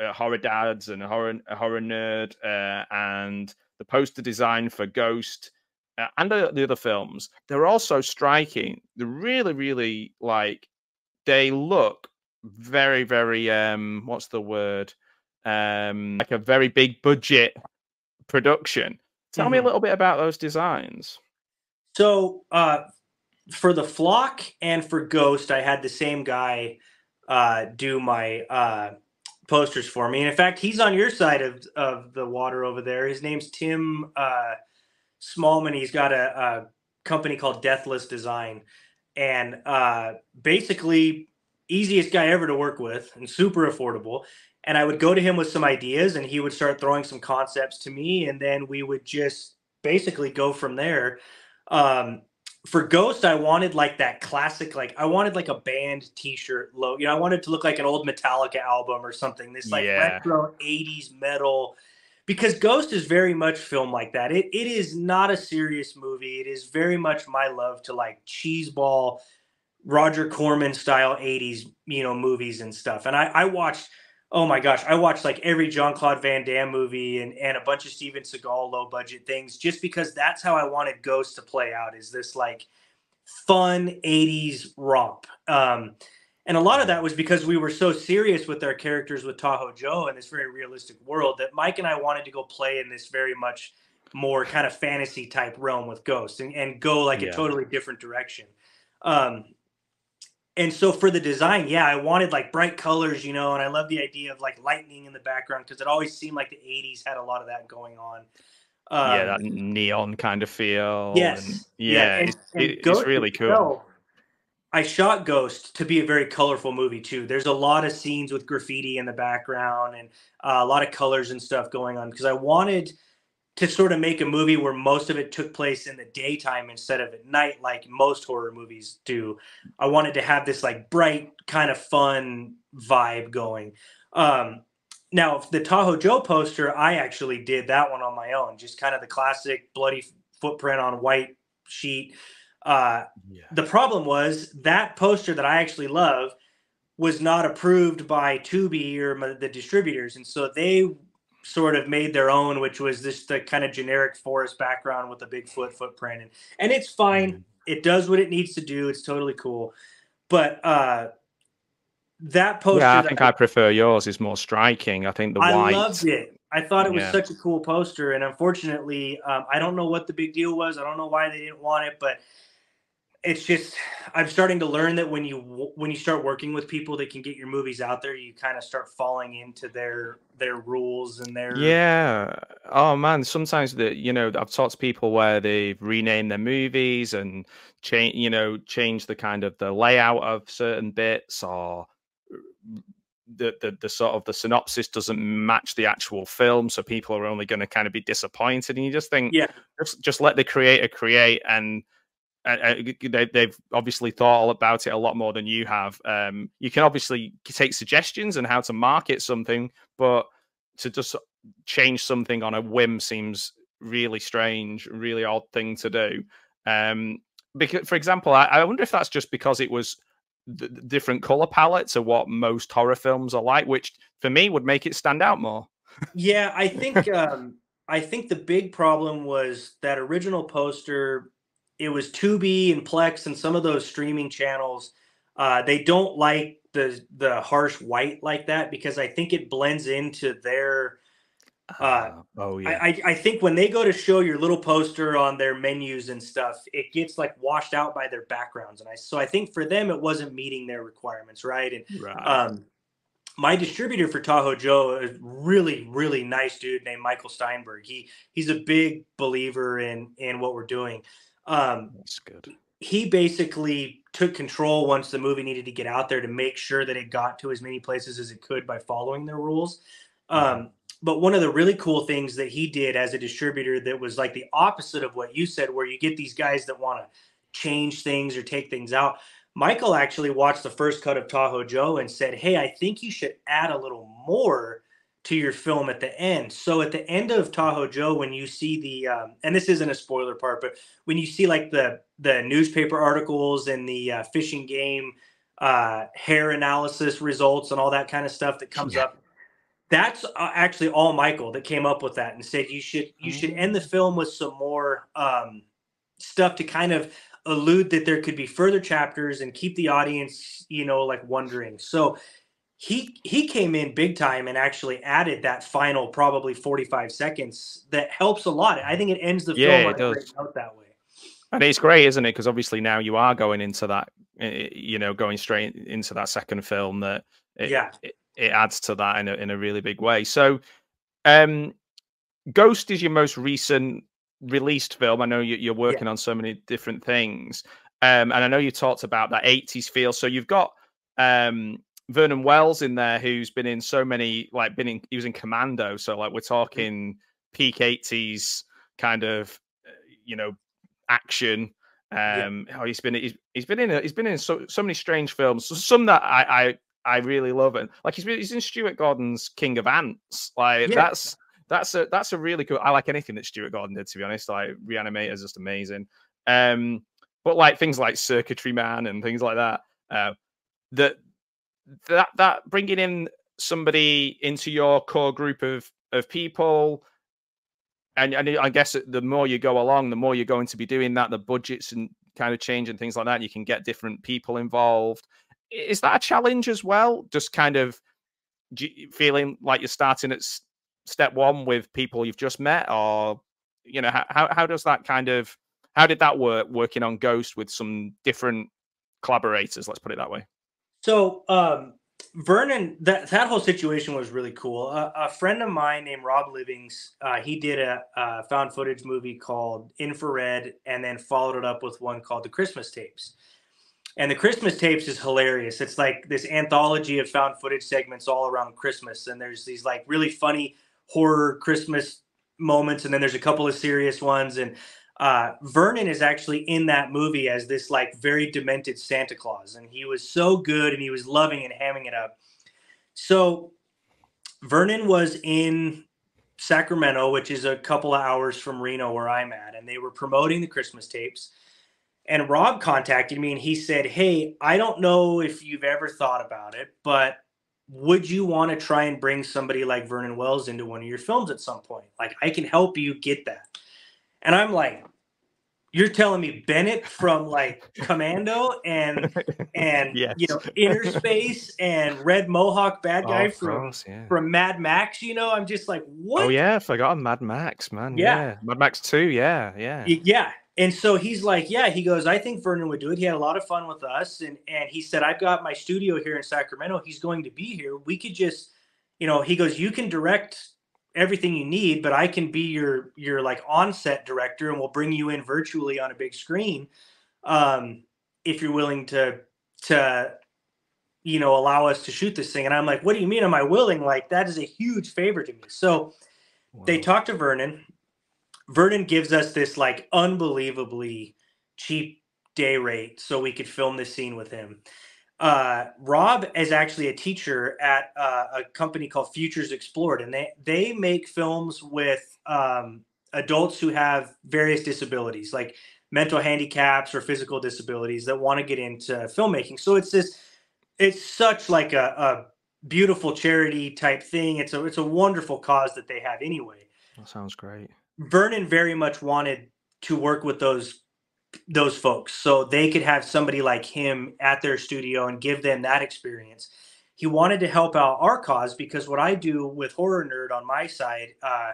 uh, Horror Dadz and a horror a horror nerd uh, and the poster design for Ghost uh, and the, the other films. They're also striking. They're really really like they look very, very um, what's the word? Um, like a very big budget production. Tell mm-hmm. me a mm-hmm. little bit about those designs. So, uh, for the flock and for Ghost, I had the same guy uh, do my uh, posters for me. And in fact, he's on your side of, of the water over there. His name's Tim uh, Smallman. He's got a, a, company called Deathless Design. And uh, basically, easiest guy ever to work with and super affordable. And I would go to him with some ideas and he would start throwing some concepts to me. And then we would just basically go from there. Um, for Ghost, I wanted like that classic, like I wanted like a band T-shirt logo. You know, I wanted to look like an old Metallica album or something. This like yeah. retro '80s metal, because Ghost is very much film like that. It it is not a serious movie. It is very much my love to like cheeseball, Roger Corman style '80s you know movies and stuff. And I I watched oh my gosh, I watched like every Jean Claude Van Damme movie and, and a bunch of Steven Seagal low budget things just because that's how I wanted Ghost to play out is this like fun 80s romp. Um, and a lot of that was because we were so serious with our characters with Tahoe Joe in this very realistic world that Mike and I wanted to go play in this very much more kind of fantasy type realm with Ghost and, and go like yeah. a totally different direction. Um, and so for the design, yeah, I wanted like bright colors, you know, and I love the idea of like lightning in the background because it always seemed like the 80s had a lot of that going on. Um, yeah, that neon kind of feel. Yes. And, yeah, yeah and, it's, and it's really cool. I shot Ghost to be a very colorful movie too. There's a lot of scenes with graffiti in the background and uh, a lot of colors and stuff going on because I wanted – to sort of make a movie where most of it took place in the daytime instead of at night like most horror movies do. I wanted to have this like bright kind of fun vibe going. Um, now the tahoe joe poster i actually did that one on my own just kind of the classic bloody footprint on white sheet. Uh, yeah. the problem was that poster that i actually love was not approved by Tubi or the distributors and so they sort of made their own, which was this the kind of generic forest background with a Bigfoot footprint, and and it's fine. Mm-hmm. It does what it needs to do. It's totally cool, but uh, that poster. Yeah, I think I, I, prefer yours. is more striking. I think the I white. I loved it. I thought it was yeah. such a cool poster, and unfortunately, um, I don't know what the big deal was. I don't know why they didn't want it, but it's just i'm starting to learn that when you when you start working with people that can get your movies out there you kind of start falling into their their rules and their yeah. Oh man sometimes the you know i've talked to people where they've renamed their movies and change you know change the kind of the layout of certain bits or the, the the sort of the synopsis doesn't match the actual film so people are only going to kind of be disappointed and you just think yeah. just just let the creator create and uh, they, have obviously thought all about it a lot more than you have. Um, you can obviously take suggestions and how to market something, but to just change something on a whim seems really strange, really odd thing to do. Um, because, for example, I, I, wonder if that's just because it was the different color palettes of what most horror films are like, which for me would make it stand out more. yeah, I think um, I think the big problem was that original poster it was Tubi and Plex and some of those streaming channels. Uh, they don't like the the harsh white like that because I think it blends into their. Uh, uh, oh yeah. I, I think when they go to show your little poster on their menus and stuff, it gets like washed out by their backgrounds, and I so I think for them it wasn't meeting their requirements, right? And right. um, my distributor for Tahoe Joe is really really nice dude named Michael Steinberg. He he's a big believer in in what we're doing. Um, That's good. He basically took control once the movie needed to get out there to make sure that it got to as many places as it could by following the rules. Um, but one of the really cool things that he did as a distributor that was like the opposite of what you said, where you get these guys that want to change things or take things out. Michael actually watched the first cut of Tahoe Joe and said, Hey, I think you should add a little more to your film at the end. So at the end of Tahoe Joe, when you see the um, and this isn't a spoiler part, but when you see like the the newspaper articles and the uh, Fish and Game uh, hair analysis results and all that kind of stuff that comes yeah. up, that's uh, actually all Michael that came up with that and said you should you should end the mm. film with some more um, stuff to kind of allude that there could be further chapters and keep the audience, you know, like wondering. So he he came in big time and actually added that final probably 45 seconds that helps a lot. I think it ends the yeah, film it does. out that way. And it's great, isn't it? Because obviously now you are going into that, eh, you know, going straight into that second film that it, yeah, it, it adds to that in a in a really big way. So, um, Ghost is your most recent released film. I know you, are working yeah. on so many different things, um, and I know you talked about that '80s feel. So you've got um, Vernon Wells in there, who's been in so many, like, been in, he was in Commando. So like, we're mm. talking peak '80s kind of, uh, you know, action. Um, yeah. oh, he's been he's, he's been in a, he's been in so so many strange films. Some that I I, I really love and Like he's been, he's in Stuart Gordon's King of Ants. Like yeah. that's that's a that's a really cool. I like anything that Stuart Gordon did. To be honest, like Reanimator is just amazing. Um, but like things like Circuitry Man and things like that. Uh, that that that bringing in somebody into your core group of of people and, and I guess the more you go along, the more you're going to be doing that. The budgets and kind of change and things like that. You can get different people involved. Is that a challenge as well? Just kind of feeling like you're starting at step one with people you've just met, or you know, how how does that kind of how did that work working on Ghost with some different collaborators? Let's put it that way. So um, Vernon, that that whole situation was really cool. Uh, a friend of mine named Rob Livings, uh, he did a, a, found footage movie called Infrared, and then followed it up with one called The Christmas Tapes. And the Christmas Tapes is hilarious. It's like this anthology of found footage segments all around Christmas, and there's these like really funny horror Christmas moments, and then there's a couple of serious ones, and uh, Vernon is actually in that movie as this like very demented Santa Claus, and he was so good and he was loving and hamming it up. So Vernon was in Sacramento, which is a couple of hours from Reno where I'm at, and they were promoting the Christmas tapes. And Rob contacted me and he said, Hey, I don't know if you've ever thought about it, but would you want to try and bring somebody like Vernon Wells into one of your films at some point? Like, I can help you get that. And I'm like, you're telling me Bennett from like Commando and and yes. you know Innerspace and Red Mohawk bad oh, guy oh, from course, yeah. from Mad Max. You know, I'm just like, oh, what? Oh yeah, I forgot Mad Max, man. Yeah. yeah. Mad Max Two. Yeah, yeah, yeah. And so he's like, yeah. He goes, I think Vernon would do it. He had a lot of fun with us, and and he said, I've got my studio here in Sacramento. He's going to be here. We could just, you know, he goes, you can direct everything you need, but I can be your your like on-set director and we'll bring you in virtually on a big screen. Um, if you're willing to to you know allow us to shoot this thing. And I'm like, what do you mean am I willing? Like that is a huge favor to me. So wow. they talk to Vernon. Vernon gives us this like unbelievably cheap day rate so we could film this scene with him uh, Rob is actually a teacher at uh, a company called Futures Explored, and they they make films with um, adults who have various disabilities, like mental handicaps or physical disabilities, that want to get into filmmaking. So it's this, it's such like a, a beautiful charity type thing. It's a it's a wonderful cause that they have anyway. That sounds great. Vernon very much wanted to work with those those folks. So they could have somebody like him at their studio and give them that experience. He wanted to help out our cause because what i do with horror nerd on my side uh,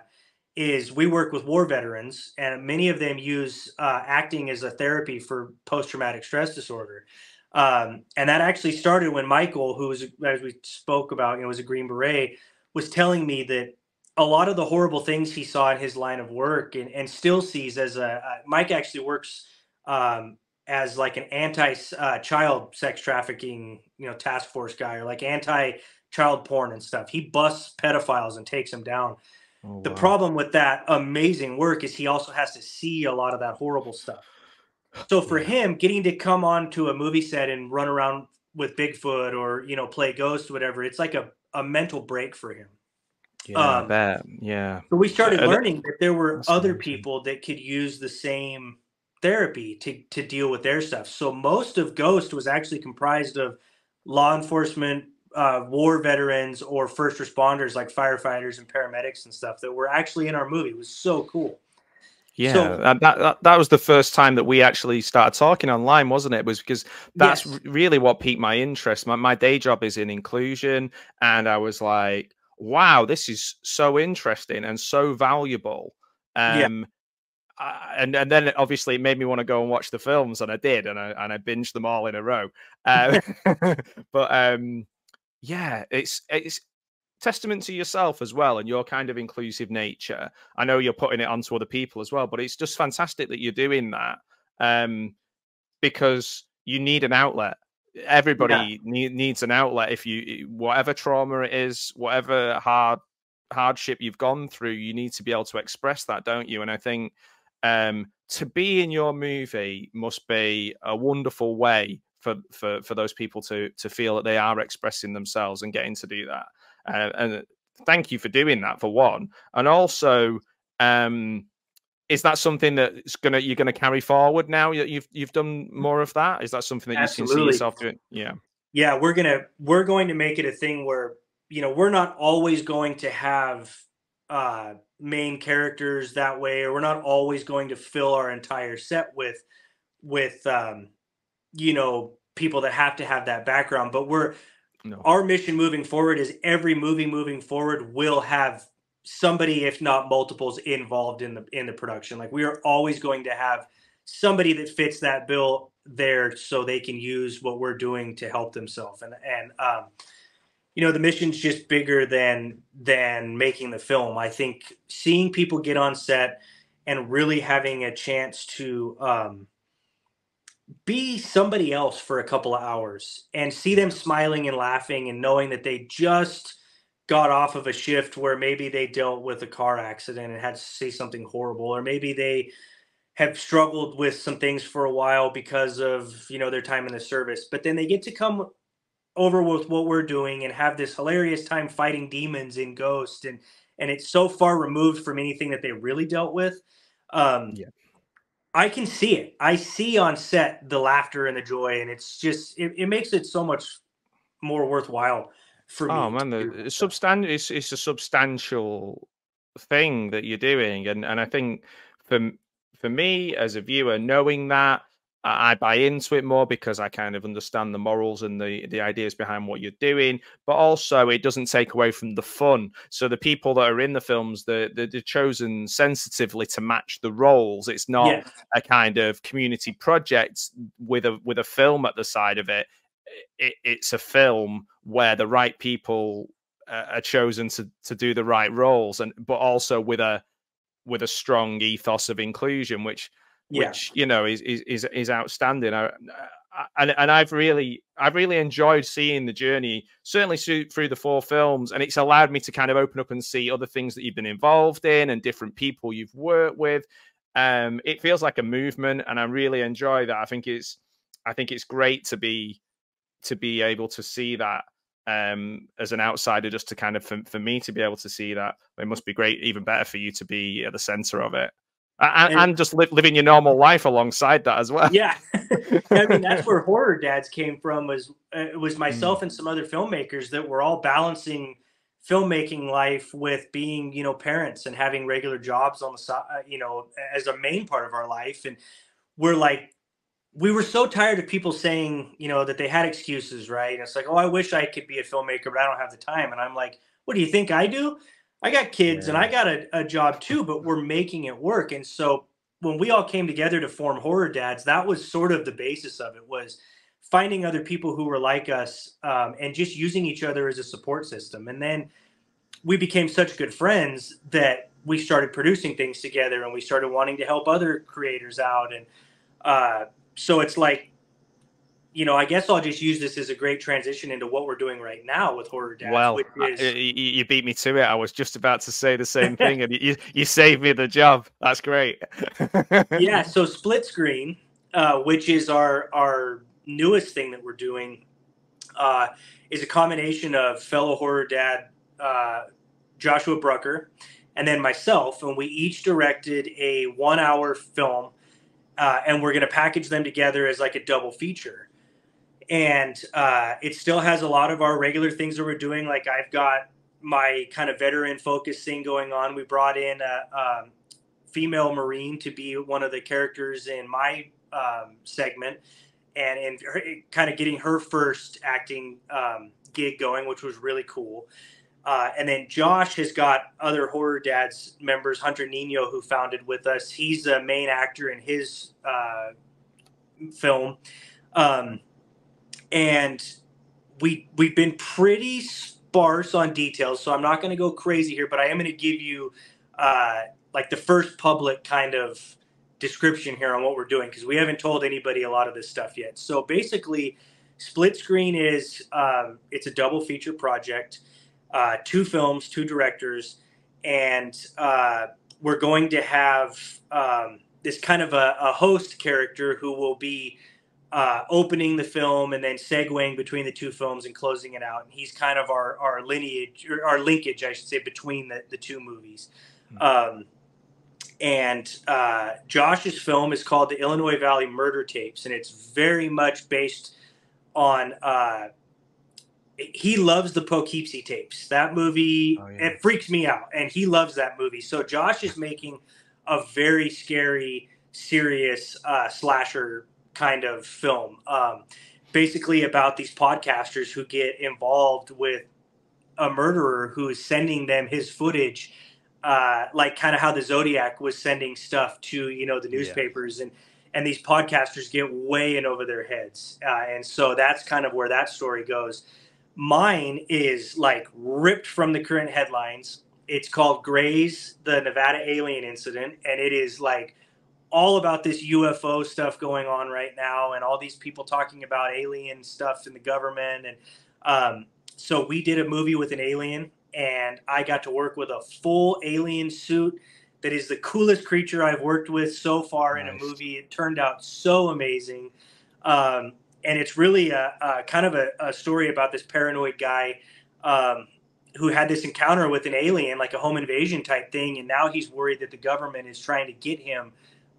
is we work with war veterans and many of them use uh, acting as a therapy for post-traumatic stress disorder. Um, and that actually started when michael who was as we spoke about you know was a green beret was telling me that a lot of the horrible things he saw in his line of work and, and still sees as a uh, mike actually works um, as like an anti-child uh, sex trafficking, you know, task force guy or like anti-child porn and stuff. He busts pedophiles and takes them down. Oh, the wow. problem with that amazing work is he also has to see a lot of that horrible stuff. So for yeah. him, getting to come on to a movie set and run around with Bigfoot or you know play Ghost, whatever, it's like a, a mental break for him. Yeah, um, that yeah. So we started learning that there were other amazing. people that could use the same therapy to to deal with their stuff. So most of Ghost was actually comprised of law enforcement, uh, war veterans, or first responders like firefighters and paramedics and stuff that were actually in our movie. It was so cool. Yeah, so, that, that that was the first time that we actually started talking online, wasn't it? it was because that's yes. really what piqued my interest. My my day job is in inclusion, and I was like, "Wow, this is so interesting and so valuable." Um, yeah. And and then obviously it made me want to go and watch the films, and I did, and I and I binged them all in a row. Uh, but um, yeah, it's it's testament to yourself as well and your kind of inclusive nature. I know you're putting it onto other people as well, but it's just fantastic that you're doing that um, because you need an outlet. Everybody yeah. need, needs an outlet. If you whatever trauma it is, whatever hard hardship you've gone through, you need to be able to express that, don't you? And I think um, to be in your movie must be a wonderful way for for for those people to to feel that they are expressing themselves and getting to do that. Uh, and thank you for doing that for one. And also, um, is that something that's gonna you're gonna carry forward now? You've you've done more of that. Is that something that Absolutely. you can see yourself doing? Yeah. Yeah, we're gonna we're going to make it a thing where you know we're not always going to have uh main characters that way or we're not always going to fill our entire set with with um you know people that have to have that background but we're no. Our mission moving forward is every movie moving forward will have somebody, if not multiples, involved in the in the production. Like we are always going to have somebody that fits that bill there, so they can use what we're doing to help themselves. And and um, you know the mission's just bigger than than making the film. I think seeing people get on set and really having a chance to um, be somebody else for a couple of hours and see them smiling and laughing and knowing that they just got off of a shift where maybe they dealt with a car accident and had to say something horrible or maybe they have struggled with some things for a while because of you know their time in the service but then they get to come over with what we're doing and have this hilarious time fighting demons in ghost and and it's so far removed from anything that they really dealt with um yeah I can see it. I see on set the laughter and the joy, and it's just it, it makes it so much more worthwhile for me. Oh man, the substantial it's, it's a substantial thing that you're doing, and and I think for for me as a viewer, knowing that I buy into it more because I kind of understand the morals and the the ideas behind what you're doing, but also it doesn't take away from the fun. So the people that are in the films, they're, they're chosen sensitively to match the roles. It's not yeah. a kind of community project with a with a film at the side of it. it it's a film where the right people uh, are chosen to to do the right roles, and but also with a with a strong ethos of inclusion, which yeah. which you know is is is outstanding. I, and and I've really I've really enjoyed seeing the journey, certainly through the four films, and it's allowed me to kind of open up and see other things that you've been involved in and different people you've worked with. Um, it feels like a movement, and I really enjoy that. I think it's I think it's great to be to be able to see that um, as an outsider, just to kind of for, for me to be able to see that. It must be great, even better for you to be at the center of it and, and, just li- living your normal life alongside that as well. Yeah, I mean that's where Horror Dadz came from. Was uh, it was myself mm. and some other filmmakers that were all balancing filmmaking life with being you know parents and having regular jobs on the side, uh, you know, as a main part of our life. And we're like, we were so tired of people saying you know that they had excuses, right? And it's like, oh, I wish I could be a filmmaker, but I don't have the time. And I'm like, what do you think I do? I got kids yeah. and I got a, a job too, but we're making it work. And so when we all came together to form Horror Dadz, that was sort of the basis of it was finding other people who were like us um, and just using each other as a support system. And then we became such good friends that we started producing things together and we started wanting to help other creators out. And uh, so it's like you know, I guess I'll just use this as a great transition into what we're doing right now with Horror Dadz. Well, is... you beat me to it. I was just about to say the same thing, and you you saved me the job. That's great. yeah. So split screen, uh, which is our our newest thing that we're doing, uh, is a combination of fellow horror dad uh, Joshua Brucker, and then myself, and we each directed a one hour film. Uh, and we're going to package them together as like a double feature and uh, it still has a lot of our regular things that we're doing. Like I've got my kind of veteran focus thing going on. We brought in a, um, female Marine to be one of the characters in my um, segment, and and kind of getting her first acting um, gig going, which was really cool. Uh, and then Josh has got other Horror Dadz members, Hunter Nino, who founded with us. He's the main actor in his uh, film, um, and we we've been pretty sparse on details, so I'm not going to go crazy here, but I am going to give you uh, like the first public kind of description here on what we're doing because we haven't told anybody a lot of this stuff yet. So basically, Split Screen is um, it's a double feature project uh, two films, two directors, and uh, we're going to have um, this kind of a, a, host character who will be uh, opening the film and then segueing between the two films and closing it out. And he's kind of our, our lineage, or our linkage, I should say, between the, the two movies. Mm-hmm. Um, and uh, Josh's film is called the Illinois Valley Murder Tapes, and it's very much based on uh, he loves the Poughkeepsie tapes. That movie oh, yeah. it freaks me out, and he loves that movie. So Josh is making a very scary, serious uh, slasher kind of film, um, basically about these podcasters who get involved with a murderer who is sending them his footage, uh, like kind of how the Zodiac was sending stuff to you know the newspapers yeah. and. And these podcasters get way in over their heads, uh, and so that's kind of where that story goes Mine is like ripped from the current headlines. It's called Gray's the Nevada alien incident, and it is like all about this UFO stuff going on right now, and all these people talking about alien stuff in the government. And um, so we did a movie with an alien, and I got to work with a full alien suit that is the coolest creature I've worked with so far nice. in a movie. It turned out so amazing. Um, and it's really a, a kind of a, a, story about this paranoid guy um, who had this encounter with an alien, like a home invasion type thing, and now he's worried that the government is trying to get him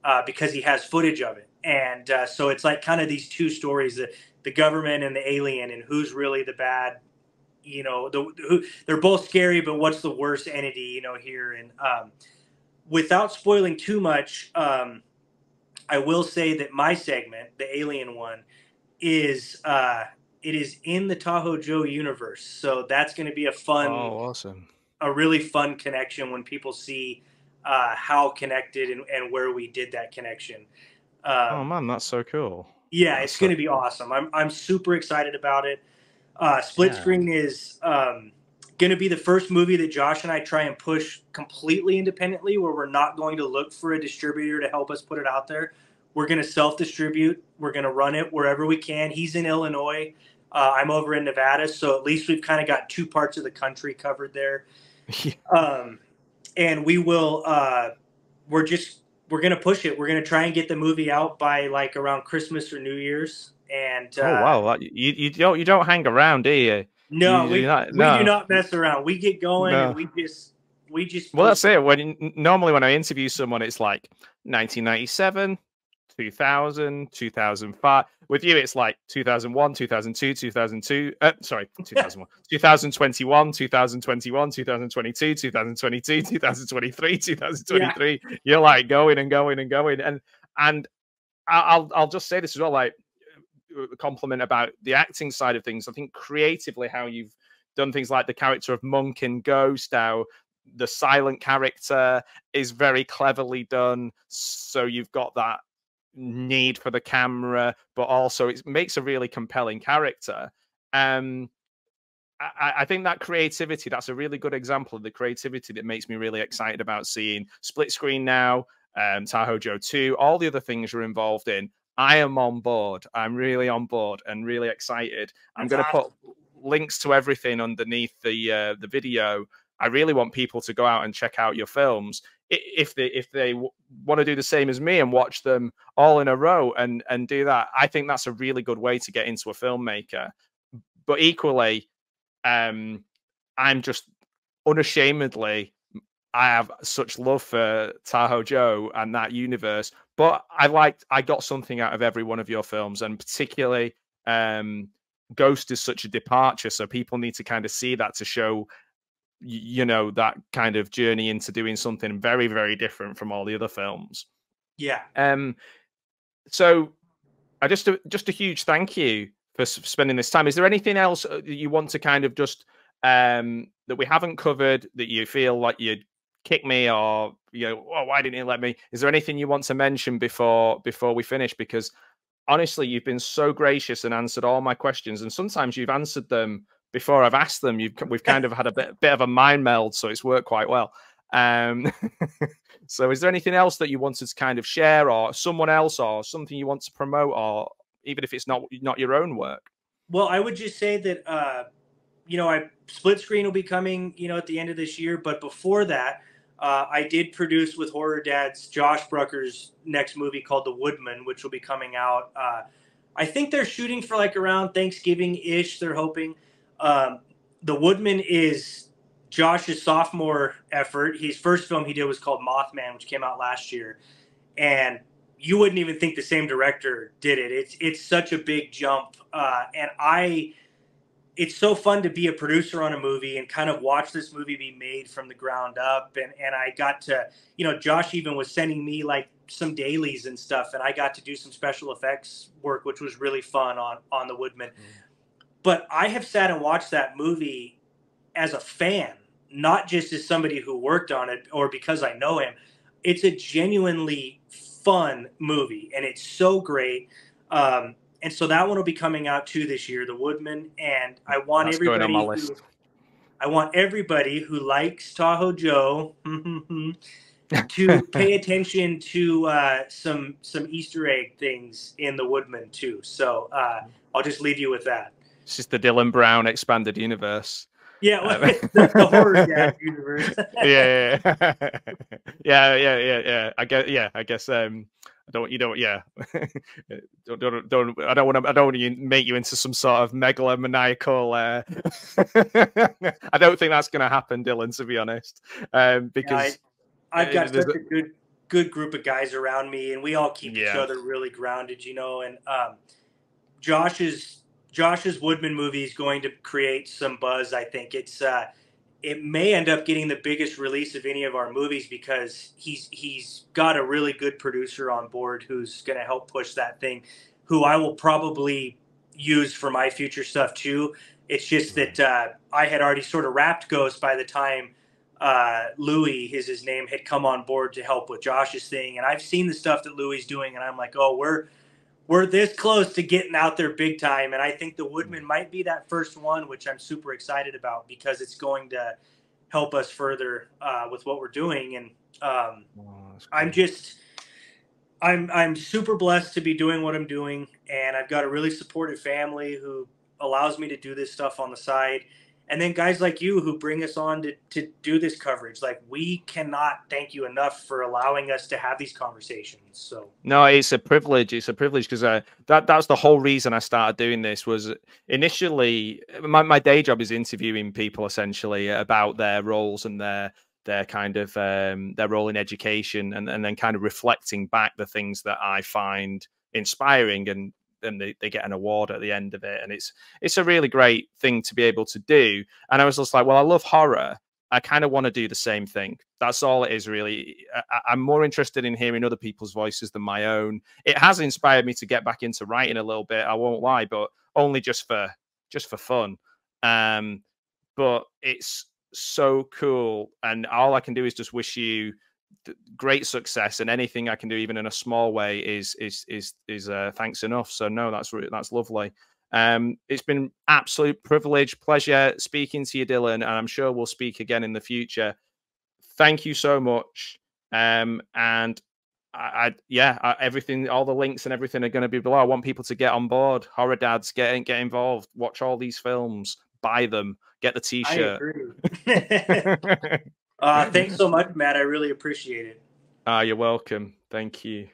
uh, because he has footage of it. And uh, so it's like kind of these two stories: the, the government and the alien, and who's really the bad. You know, the, who, they're both scary, but what's the worst entity? You know, here and um, without spoiling too much, um, I will say that my segment, the alien one is uh, it is in the Tahoe Joe universe. So that's going to be a fun, oh, awesome, a really fun connection when people see uh, how connected and, and where we did that connection. Um, oh man, that's so cool. Yeah, that's it's so going to be awesome. I'm I'm super excited about it. Uh, Split yeah. Screen is um, going to be the first movie that Josh and I try and push completely independently, where we're not going to look for a distributor to help us put it out there. We're going to self distribute. We're going to run it wherever we can. He's in Illinois. Uh, I'm over in Nevada, so at least we've kind of got two parts of the country covered there. um, and we will. Uh, we're just we're gonna push it. We're gonna try and get the movie out by like around Christmas or New Year's. And uh, oh wow, you you don't you don't hang around, do you? No, you, we, not, no. we do not mess around. We get going no. and we just we just. Well, that's it. When normally when I interview someone, it's like 1997, 2000, 2005. With you, it's like 2001, 2002, 2002. Uh, sorry, 2001, 2021, 2021, 2022, 2022, 2023, 2023. Yeah. You're like going and going and going. And and I'll I'll just say this as well, like uh, compliment about the acting side of things. I think creatively how you've done things like the character of Monk and Ghost, how the silent character is very cleverly done. So you've got that need for the camera, but also it makes a really compelling character. Um, I, I, think that creativity, that's a really good example of the creativity that makes me really excited about seeing split screen now, um, Tahoe Joe 2, all the other things you're involved in. I am on board. I'm really on board and really excited. I'm going to put links to everything underneath the uh, the video. I really want people to go out and check out your films. If they if they want to do the same as me and watch them all in a row and and do that i think that's a really good way to get into a filmmaker. But equally um i'm just unashamedly i have such love for tahoe joe and that universe but i liked i got something out of every one of your films and particularly um ghost is such a departure so people need to kind of see that to show you know that kind of journey into doing something very very different from all the other films. Yeah. Um. So, I just a, just a huge thank you for spending this time. Is there anything else uh, you want to kind of just um that we haven't covered that you feel like you'd kick me or you know oh, why didn't you let me is there anything you want to mention before before we finish because honestly you've been so gracious and answered all my questions and sometimes you've answered them before i've asked them you've we've kind of had a bit, bit of a mind meld so it's worked quite well um so is there anything else that you wanted to kind of share or someone else or something you want to promote or even if it's not not your own work well i would just say that uh you know i split screen will be coming you know at the end of this year but before that uh, I did produce with Horror Dadz Josh Brucker's next movie called The Woodman, which will be coming out. Uh, I think they're shooting for like around Thanksgiving ish. They're hoping. Um, the Woodman is Josh's sophomore effort. His first film he did was called Mothman, which came out last year, and you wouldn't even think the same director did it. It's it's such a big jump, uh, and I it's so fun to be a producer on a movie and kind of watch this movie be made from the ground up and and I got to you know Josh even was sending me like some dailies and stuff and I got to do some special effects work which was really fun on on the Woodman mm. But I have sat and watched that movie as a fan not just as somebody who worked on it or because I know him it's a genuinely fun movie and it's so great um, and so that one will be coming out too this year, The Woodman. And I want That's everybody. Who, I want everybody who likes Tahoe Joe to pay attention to uh, some some Easter egg things in The Woodman too. So uh, I'll just leave you with that. It's just the Dillon Brown expanded universe. Yeah, well, um, the, the, horror dad universe. yeah, yeah, yeah, yeah, yeah, yeah. I guess, yeah, I guess. Um, don't you don't yeah don't, don't don't I don't want to I don't want to make you into some sort of megalomaniacal uh... I don't think that's going to happen Dillon to be honest um because yeah, I, have got such a good good group of guys around me and we all keep yeah. each other really grounded you know and um Josh's Josh's Woodman movie is going to create some buzz I think. It's uh it may end up getting the biggest release of any of our movies because he's he's got a really good producer on board who's going to help push that thing who I will probably use for my future stuff too. It's just that uh, I had already sort of wrapped Ghost by the time uh, Louis, is his name, had come on board to help with Josh's thing, and I've seen the stuff that Louis is doing, and I'm like, oh, we're we're this close to getting out there big time. And I think the Woodman might be that first one, which I'm super excited about because it's going to help us further uh, with what we're doing. And um, oh, I'm just, I'm I'm super blessed to be doing what I'm doing, and I've got a really supportive family who allows me to do this stuff on the side and then guys like you who bring us on to, to do this coverage like we cannot thank you enough for allowing us to have these conversations so. No it's a privilege it's a privilege because uh, that that's the whole reason i started doing this was initially my, my day job is interviewing people essentially about their roles and their their kind of um, their role in education and, and then kind of reflecting back the things that i find inspiring and and they, they get an award at the end of it and it's it's a really great thing to be able to do. And i was just like well i love horror. I kind of want to do the same thing. That's all it is really. I, am more interested in hearing other people's voices than my own. It has inspired me to get back into writing a little bit i won't lie but only just for just for fun. Um but it's so cool and all i can do is just wish you great success and anything I can do, even in a small way, is is is is uh, thanks enough. So no, that's that's lovely. Um, it's been absolute privilege, pleasure speaking to you, Dillon, and I'm sure we'll speak again in the future. Thank you so much. Um, and I, I yeah, I, everything, all the links and everything are going to be below. I want people to get on board. Horror Dadz, get get involved. Watch all these films. Buy them. Get the T-shirt. Uh, thanks so much, Matt. I really appreciate it. Ah, you're welcome. Thank you.